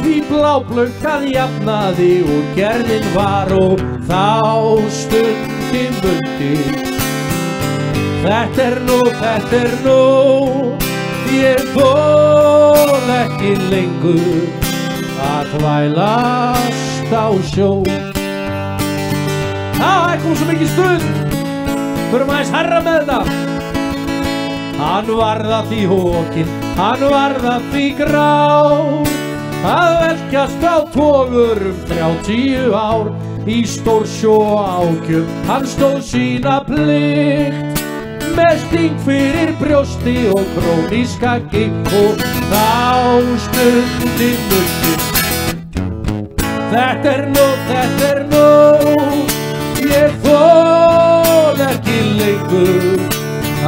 Því bláblökað jafnaði og gerðin var og þá stundi mundi Þetta er nú, þetta er nú, ég þól ekki lengur að þvælast á sjó. Það er kom svo mikið stund, förum aðeins herra með þetta. Hann varða því hókin, hann varða því grá. Að velkjast á tógurum þrjáttíu ár í stór sjó ákjöf hann stóð sína plikt með sting fyrir brjósti og króníska gikk og þá stundi mundi. Þetta er nú, þetta er nú ég þól ekki lengur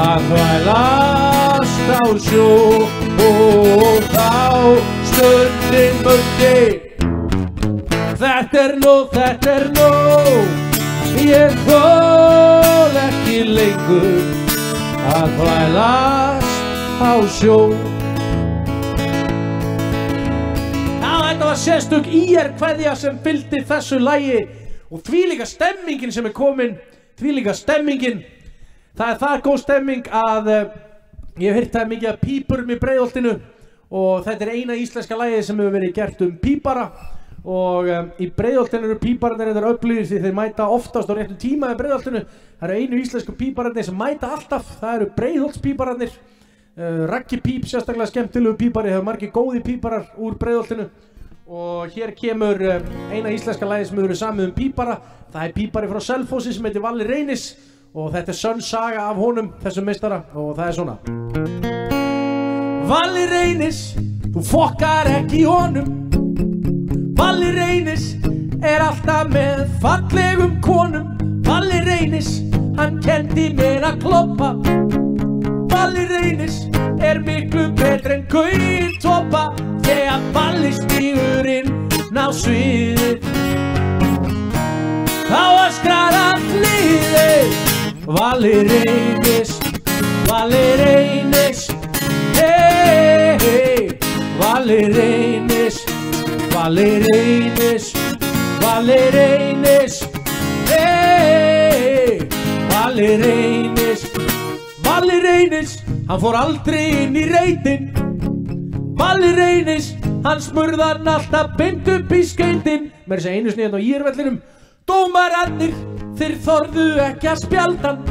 að þvælast á sjó og þá stundin mundi. Þetta er nú, þetta er nú Ég þól ekki lengur að þvælast á sjó. Já, þetta var sérstök ír kveðja sem fylgdi þessu lægi og því líka stemmingin sem er komin því líka stemmingin. Það er það góð stemming að uh, ég hef hýrt það mikið að pípurum í breiðoltinu og þetta er eina íslenska lægi sem hefur verið gert um pípara og um, í breiðoltinu eru pípararnir þetta upplýðir því þeir mæta oftast á réttum tíma í breiðoltinu það eru einu íslensku pípararnir sem mæta alltaf það eru breiðoltspípararnir uh, Raggi Píp, sérstaklega skemmtilegu pípari það eru margir góði píparar úr breiðoltinu og hér kemur um, eina íslenska lægi sem hefur verið samið um pípara. Það er pípari frá Selfossi sem heitir Valli Reynis. Og þetta er sönn saga af honum þessum meistara. Og það er svona. Valli Reynis, þú fokkar ekki honum Valli Reynis er alltaf með fallegum konum. Valli Reynis, hann kendi mér að kloppa. Valli Reynis er miklu betri en Gauðin Toppa. Þegar Valli stígur inn ná sviðið Þá öskrar hann liðið Valli Reynis, Valli Reynis Hey, hey, Valli Reynis Valli Reynis, Valli Reynis Hey, Valli Reynis Valli Reynis, hann fór aldrei inn í reytin Valli Reynis, hann smurðan alltaf beint upp í skeitin Mér sé einu sniðan á írvellinum. Dómarannir, þeir þorðu ekki að spjaldan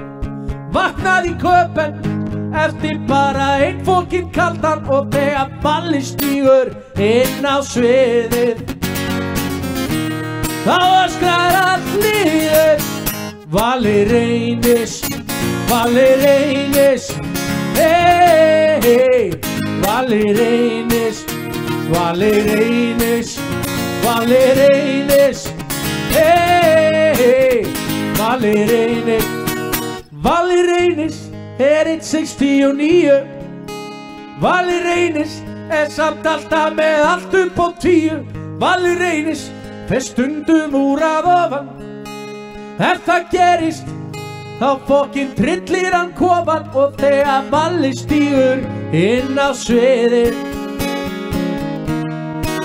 Vaknaði köpen eftir bara einn fólkinn kaldan og þegar balli stígur inn á sviðið? Þá öskrar allir Vali reynis, Vali reynis Hei, hei Vali reynis, Vali reynis Vali reynis Hei, hei Vali reynis Vali reynis er 169 Vali reynis er samt alltaf með allt upp á tíu. Vali reynis fer stundum úr að ofan. Ef það gerist þá fokkin trillir hann kofan og þegar Valli stígur inn á sviðið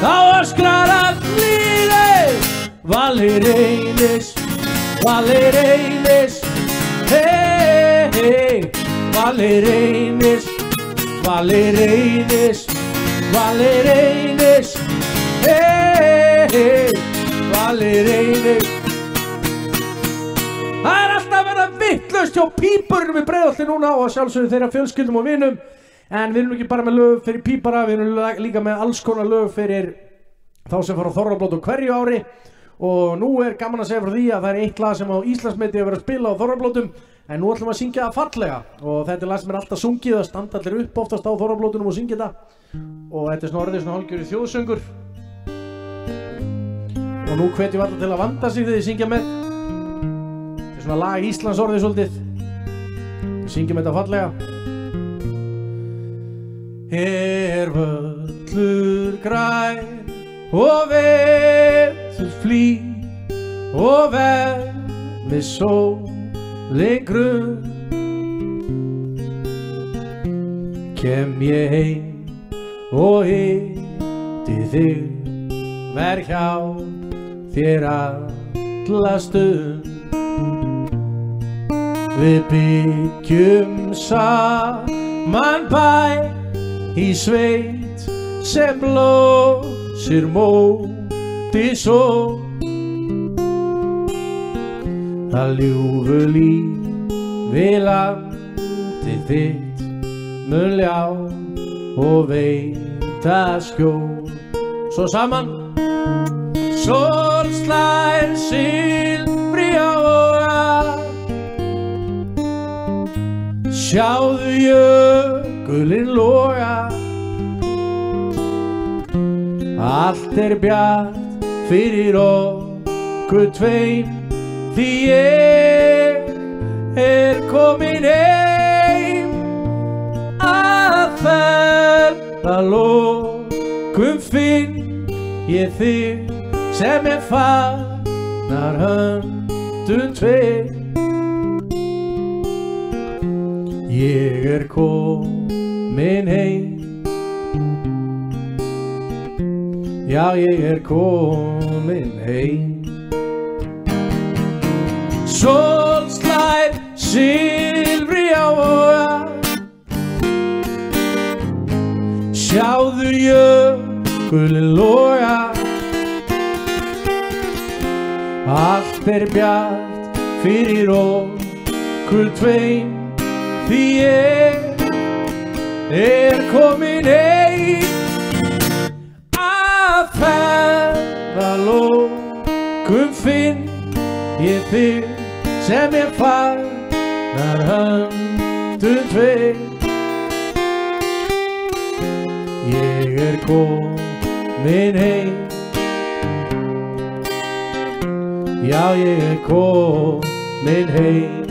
þá öskrar hann líðið Valli reynis, Valli reynis hei, hei Valli reynis, Valli reynis Valli reynis hei, hei Valli reynis Það er alltaf að vera vittlust hjá pípurinn við breiðalli núna og að sjálfsögðu þeirra fjölskyldum og vinum. En við erum ekki bara með lög fyrir pípara við erum líka með alls konar lög fyrir þá sem fara Þorrablót á hverju ári. Og nú er gaman að segja frá því að það er eitt lag sem á Íslandsmeiti að vera að spila á Þorrablótum en nú ætlum við að syngja það fallega. Og þetta er lag sem er alltaf sungið að standa allir upp oftast á Þorrablótunum og syngja þetta. Og þetta er svona orðið svona hálfgjörið þjóðsöngur. Og nú hvetjum við alla til að vanda sig þegar þið syngja með. Þetta er svona lag Íslands orðið svolítið. Við syngjum þetta fallega. Er völlur græn og vetur flý og verð með sólin grunn Kem ég heim og hitti þig. Verð hjá þér alla stund. Við byggjum saman bæ í sveit sem blósir móti svo Það ljúfu lífi landi þitt mun ljá og veita skjól. Svo saman Sól slær silfri á vogar Sjáðu jökulinn loga. Allt er bjart fyrir okkur tveim Því ég er komin heim Að ferða lokum finn ég þig sem er fagnar höndum tveir. Ég er komin heim. Já, ég er komin heim Sól slær silfri á voga. Sjáðu jökulinn loga. Allt er bjart fyrir okkur tveim Því ég er komin heim Að ferða lókum finn Ég þig sem ég fagnar höndum tveim Ég er komin heim. Já, ég er komin heim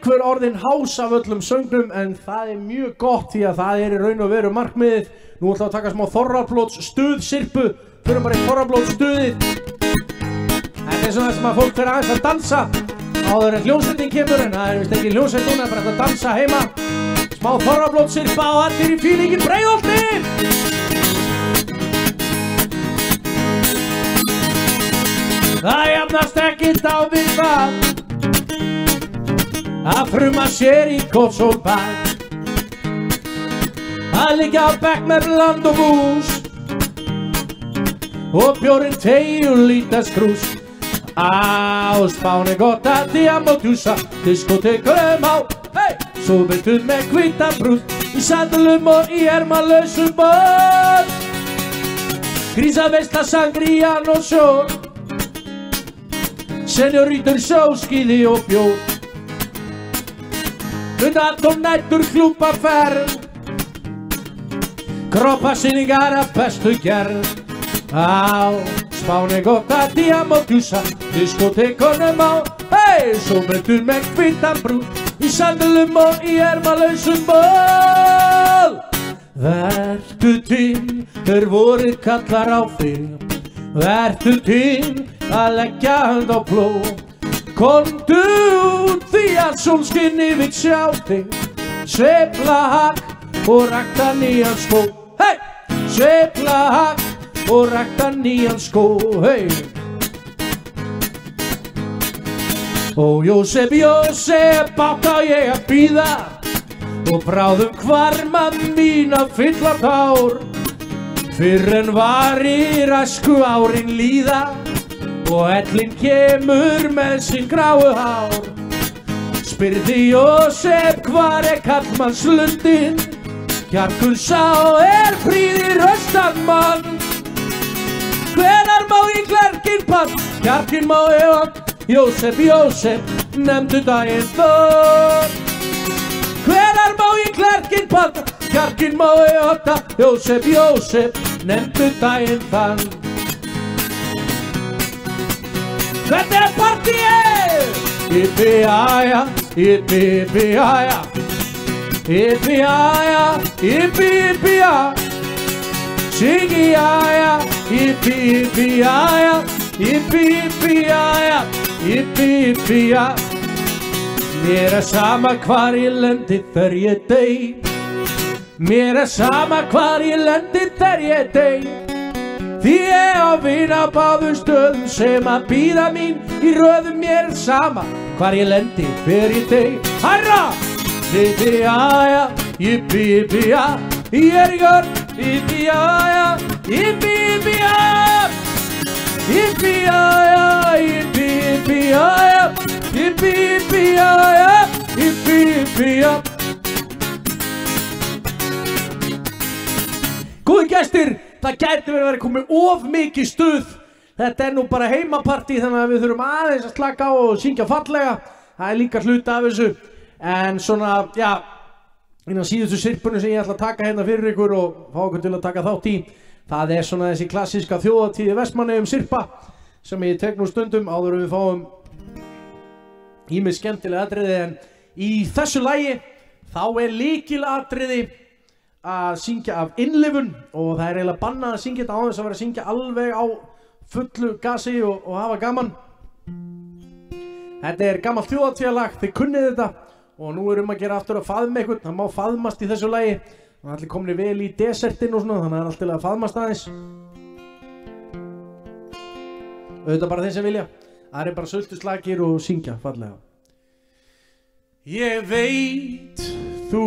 einhver orðin hás af öllum söngnum en það er mjög gott því að það er í raun og veru markmiðið. Nú ætlum við að taka smá þorrablóts stuð sirpu, fyrir bara í þorrablóts stuðið. Þetta er svona sem að fólk fyrir aðeins að dansa áður en hljómsveitin kemur en það er vist ekki hljómsveit núna, bara hægt að dansa heima. Smá þorrablóts sirpa og allir í fílingin breiðolti. Það jafnast ekkert á við það að fruma sér í kótsólbæk að liggja á bekk með land og mús og bjórin tegi og lítast krús á spáni gott að því að mótjúsa diskotekunum á hey! svo byrtuð með hvita brúst í sandalum og í ermalösum ból grísa veistla sangrían og sjór senjórítur sjóskíði og bjór Unnat og nættur klúpa ferð Kroppa sinningar af bestu gerð. Á spáni gott að diamótjúsa Diskotekonum á. Hei, svo myndur með hvítan brú Í sandalum og í ermalösum ból Vertu til, er voru kallar á þig. Vertu til að leggja hand á plóð Komdu út því að sólskinni vil sjá þig. Sveifla hakk og rakta nýjan skó. Hei! Sveifla hakk og rakta nýjan skó. Hei! Ó Jósef, Jósef, bátt á ég að býða Og bráðum hvarma mín að fylla tár. Fyrr en varir æsku árin líða Og ellin kemur með sín gráu hár. Spyrði Jósef hvar er kallmannslundin Kjarkun sá er fríðir östanmann Hvenar má í klerkin pann Kjarkin má ég vann Jósef, Jósef, nefndu daginn þór Hvenar má í klerkin pann Kjarkin má ég vann Jósef, Jósef, nefndu daginn þann Þetta er partíið! Yippee-yaya, yippee-yippee-yaya Yippee-yaya, yippee-yippee-ya Siggy-yaya, yippee-yippee-yaya Yippee-yippee-yaya, yippee-yippee-ya Mér er sama hvar ég lendi þegar ég dey Mér er sama hvar ég lendi þegar ég dey Því ég á vina báðum stöðum sem að býða mín í röðum mér sama hvar ég lendi fyrir deg. Harra! Yippee-yaya, yippee-yippee-ya, ég er í görn, yippee-yaya, yippee-yippee-ya, yippee-yaya, yippee-yippee-yaya, yippee-yippee-yaya, yippee-yippee-ya. Góði gestir, það gæti verið að vera komið of mikið stuð. Þetta er nú bara heimapartí þannig að við þurfum aðeins að slaka á og syngja fallega. Það er líka hluta af þessu. En svona, já, innan síðustu sirpunum sem ég ætla að taka hérna fyrir ykkur og fá okkur til að taka þátt í. Það er svona þessi klassíska þjóðatíði vestmanni um sirpa sem ég tek nú stundum áður við fáum ímið skemmtilega atriði en í þessu lægi þá er líkil atriði að syngja af innlifun og það er eiginlega bannað að syngja þetta á þess að vera að syngja alveg á fullu gasi og, og hafa gaman. Þetta er gammalt þjóðatíðalag, þið kunnið þetta. Og nú er um að gera aftur að faðma eitthvað það má faðmast í þessu lagi. Það er allir komin vel í desertin og svona þannig að það er alltaf að faðmast aðeins. Auðvitað bara þeir sem vilja. Það er bara söldu slagir og syngja fallega. Ég veit þú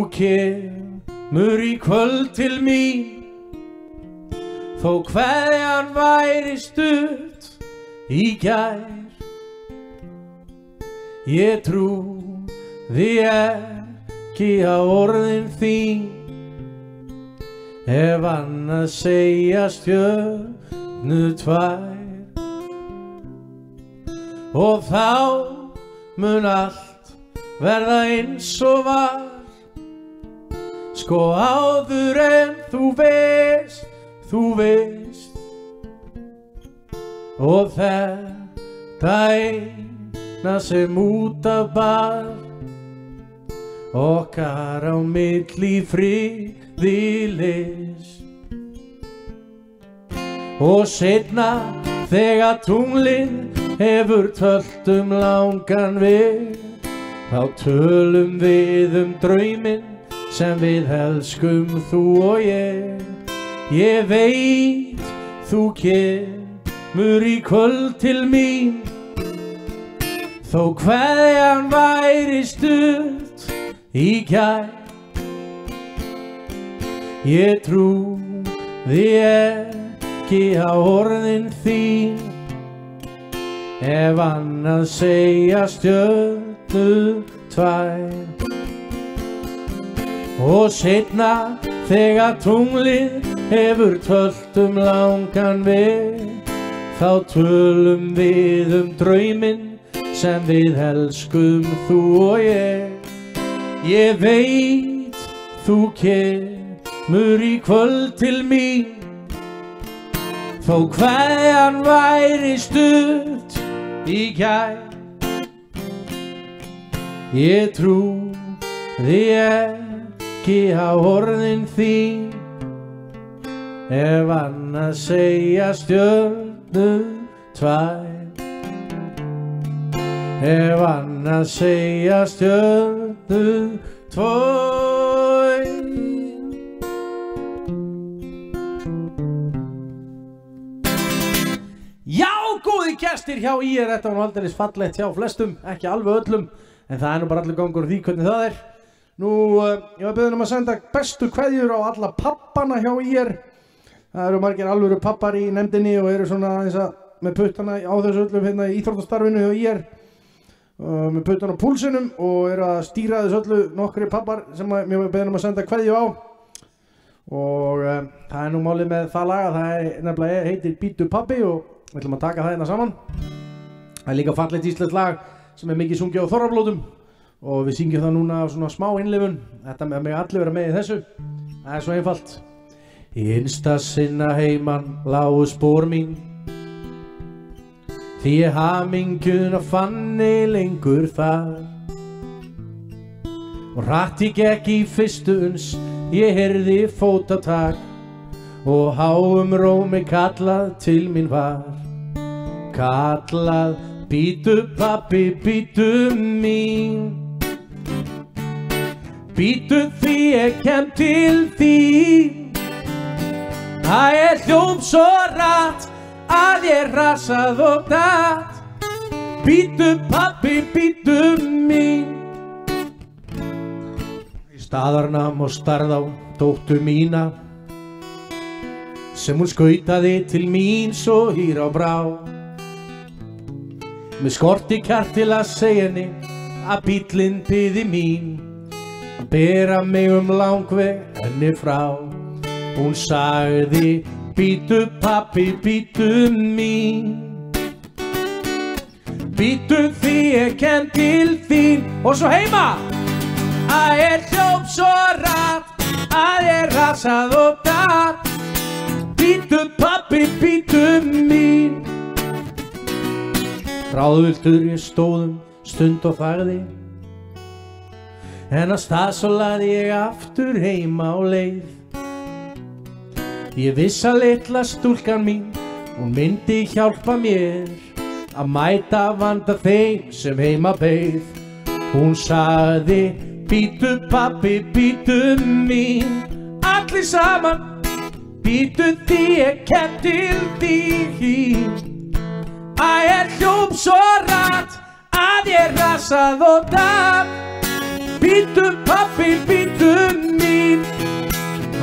kemur í kvöld til mín. Þó hverjan væri stutt í gær. Ég trú því ekki á orðin þín. Ef annað segja stjörnu tvær. Og þá mun allt verða eins og var Sko áður en þú veist, þú veist. Og þetta eina sem út af bar Okkar á milli friði list Og setna þegar tunglinn hefur tölt um langan veg Þá tölum við um drauminn sem við elskum þú og ég. Ég veit þú kemur í kvöld til mín. Þó hverjan væri stutt í gær. Ég trúði ekki á orðin þín. Ef annað segja stjörnu tvær Og setna þegar tunglið hefur tölt um langan veg Þá tölum við um drauminn sem við elskum þú og ég. Ég veit þú kemur í kvöld til mín. Þó hverjan væri stutt í gær Ég trú því ekki á orðin þín. Ef annað segja stjörnu tvær. Ef annað segja stjörnu tvær Já, góði gestir hjá IR, þetta var aldrei fallegt hjá flestum, ekki alveg öllum, en það er nú bara allir gangur því hvernig það er. Nú, uh, ég var beðin um að senda bestu kveðjur á alla pappana hjá IR. Það eru margir alvöru pappar í nefndinni og eru svona eins að með puttana á þessu öllum hérna í íþróttastarfinu hjá. Uh, með puttan á púlsinum og eru að stýra þessu öllu nokkri pappar sem mér var beðin um að senda kveðju á. Og uh, það er nú málið með það laga, það er nefnilega heitir Bítu pappi og við ætlum að taka það hérna saman. Það er líka fallegt íslenskt lag sem er mikið sungið á þorrablótum og við syngjum það núna á svona smá innlifun. Þetta með mig allir vera með í þessu. Það er svo einfalt. Í innsta sinna heiman lágu spór mín Því ég haminguna fanni lengur þar Og rætti gekk í fyrstu uns Ég heyrði fótatak Og háum rómi kallað til mín var Kallað Bítu pappi, bítu mín Bítu því ég kem til þín. Það er hljóm svo rætt að ég rasað og datt. Bítu pappi, bítu mín. Í staðarnam og starð á dóttu mína sem hún skautaði til mín svo hýr á brá. Með skorti kjart til að segja henni að bílinn byði mín bera mig um langveg henni frá. Hún sagði Bítu pappi, bítu mín. Bítu því ég kem til þín. Og svo heima! Að ég hljóp svo rætt Að ég rasað og datt. Bítu pappi, bítu mín. Ráðviltur ég stóðum stund og þagði En að stað svo laði ég aftur heima á leið Ég viss að litla stúlkan mín, hún myndi hjálpa mér að mæta vanda þeim sem heima beið. Hún sagði, bítu pappi, bítu mín, allir saman, bítu því ég til þín. Að ég hljóp svo rætt að ég rasað og dam, bítu pappi, bítu mín.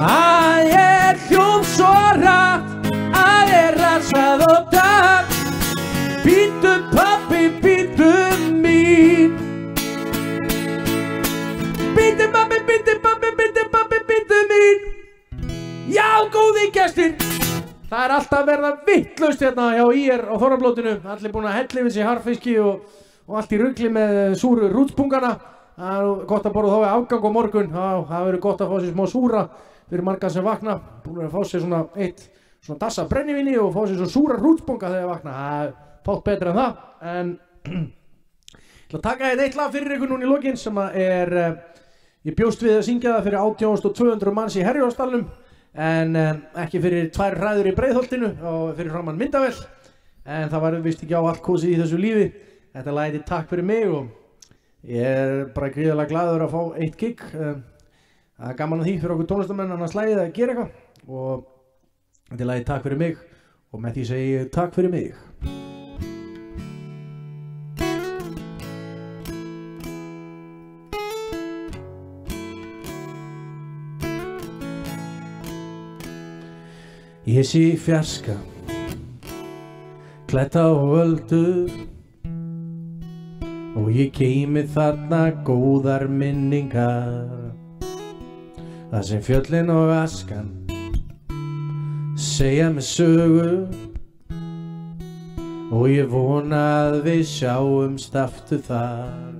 Að ég hljóf svo rætt að ég rasað og dætt Bítu pappi, bítu mín. Bítu pappi, bítu pappi, bítu pappi, bítu mín. Já, góði gestir. Það er alltaf verða vittlaust hérna hjá IR og Þorrablótinu. Allir búin að hella yfir sig harfiski og, og allt í ruggli með súru rútspungana Það er gott að borða þá við afgang á morgun. Það það verður gott að fá sér smá súra fyrir marga sem vakna. Búin að fá sér svona eitt svona dassa brennivinni og fá sér svona súra rútsbunga þegar vakna. Það er fátt betra en það. En ég ætla að taka þetta eitt lag fyrir ykkur núna í lokin sem er uh, ég bjóst við að syngja það fyrir 18.200 manns í Herjóðstallum en uh, ekki fyrir tvær ræður í breiðholtinu og fyrir framann myndavel en það var vist ekki á allt kosið í þessu lífi. Þetta lagið er takk fyrir mig og Ég er bara gríðilega gladur að fá eitt gig. Eh, það er gaman að því fyrir okkur tónlistamennan að slæði það að gera eitthvað og þetta er lagið Takk fyrir mig og með því segi ég Takk fyrir mig. Ég sé fjarska, kletta og völdu Og ég keimi þarna góðar minningar. Það sem fjöllin og askan Segja mig sögu. Og ég vona að við sjáumst aftur þar.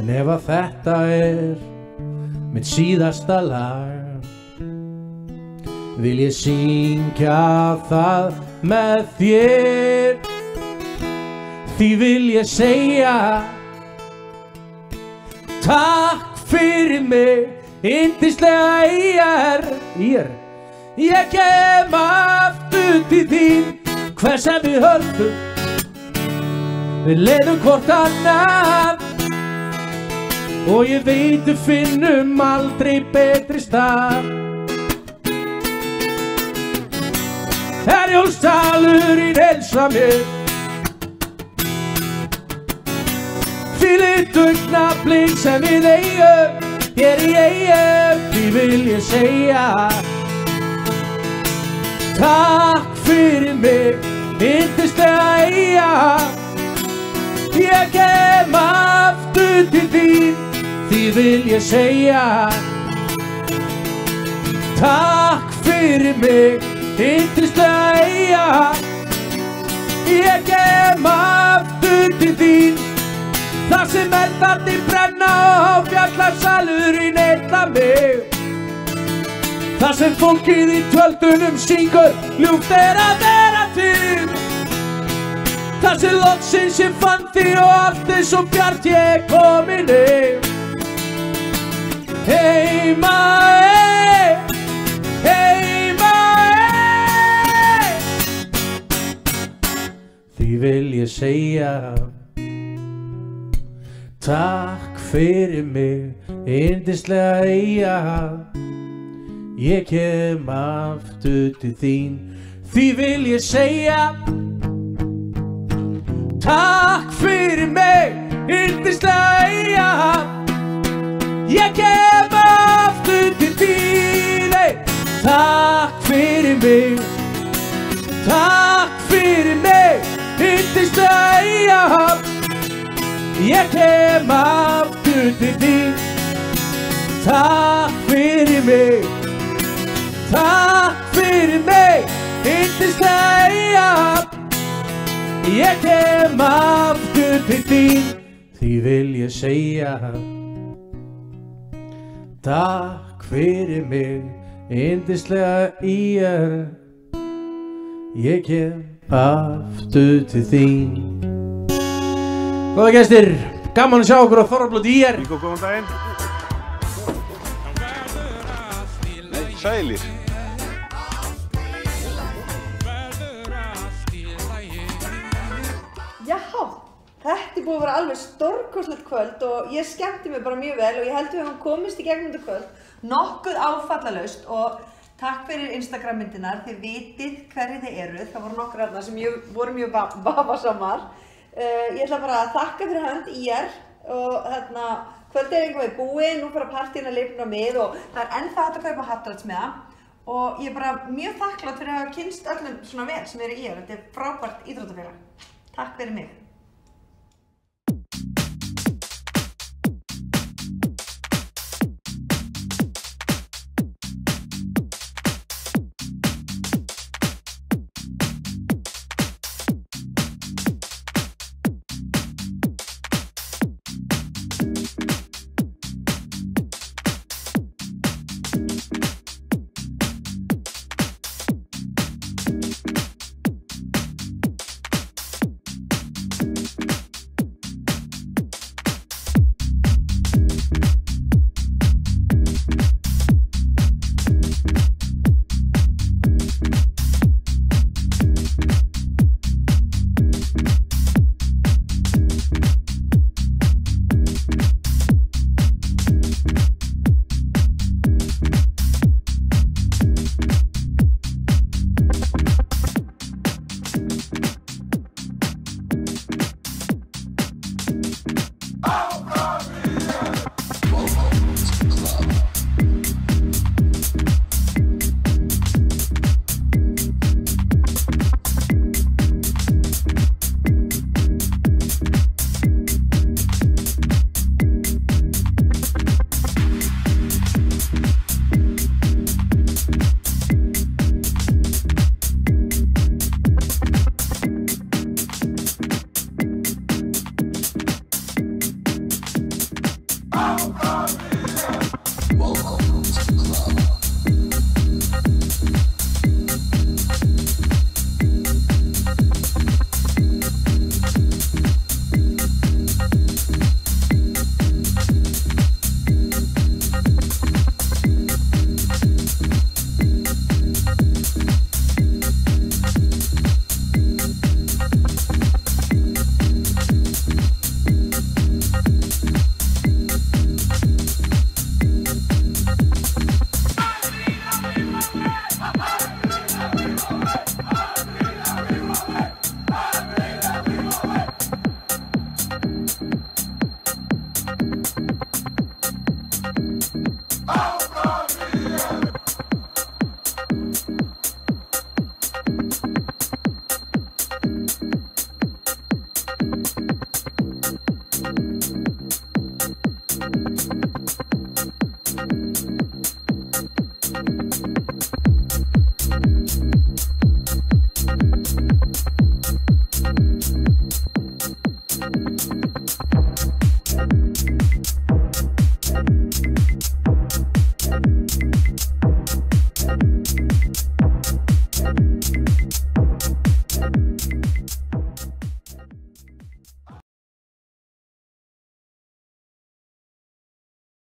En ef að þetta er mitt síðasta lag Vil ég syngja það með þér Því vil ég segja Takk fyrir mig Yndislega eigar Ír Ég kem aftur til þín Hver sem við höldum. Við leiðum hvort annað. Og ég veit við finnum aldrei betri stað. Herjólfstalurinn helsa mér Fyrir dugnablík sem við eigum Hér í eigum Því vil ég segja. Takk fyrir mig Yndislega eiga. Ég kem aftur til þín Því vil ég segja. Takk fyrir mig Yndislega eiga. Ég kem aftur til þín Það sem eldandi brenna og fjallarsalurinn eitla mig. Það sem fólkið í tjöldunum syngur Ljúft er að vera til. Það sem loksins ég fann því og allt er svo bjart ég komin heim. Heima heim Heima heim Því vil ég segja Takk fyrir mig Yndislega eiga Ég kem aftur til þín Því vil ég segja. Takk fyrir mig Yndislega eiga Ég kem aftur til þín hey. Takk fyrir mig Takk fyrir mig Yndislega eiga Ég kem aftur til þín Takk fyrir mig Takk fyrir mig Yndislega Ég kem aftur til þín Því vil ég segja Takk fyrir mig Yndislega íjar Ég kem aftur til þín Góða gestir, gaman að sjá okkur á Þorrablót íjar Ígó, góðan daginn. Nei, sælir. Jáhá, þetta er búið að vera alveg stórkoslegt kvöld og ég skemmti mig bara mjög vel og ég held við höfum komist í gegnum þetta kvöld nokkuð áfallalaust og takk fyrir Instagram myndinar, þið vitið hverju þið eru, það voru nokkur aðna sem mjög, voru mjög vafasamar. Uh, ég ætla bara að þakka fyrir hönd í er og þarna kvöldið er búið, nú fyrir partíin að lifna með og það er ennþá að kaupa hattarats með það og ég er bara mjög þakklátt fyrir að hafa kynst öllum svona vel sem eru í er, þetta er frábært íþróttafélag. Takk fyrir mig.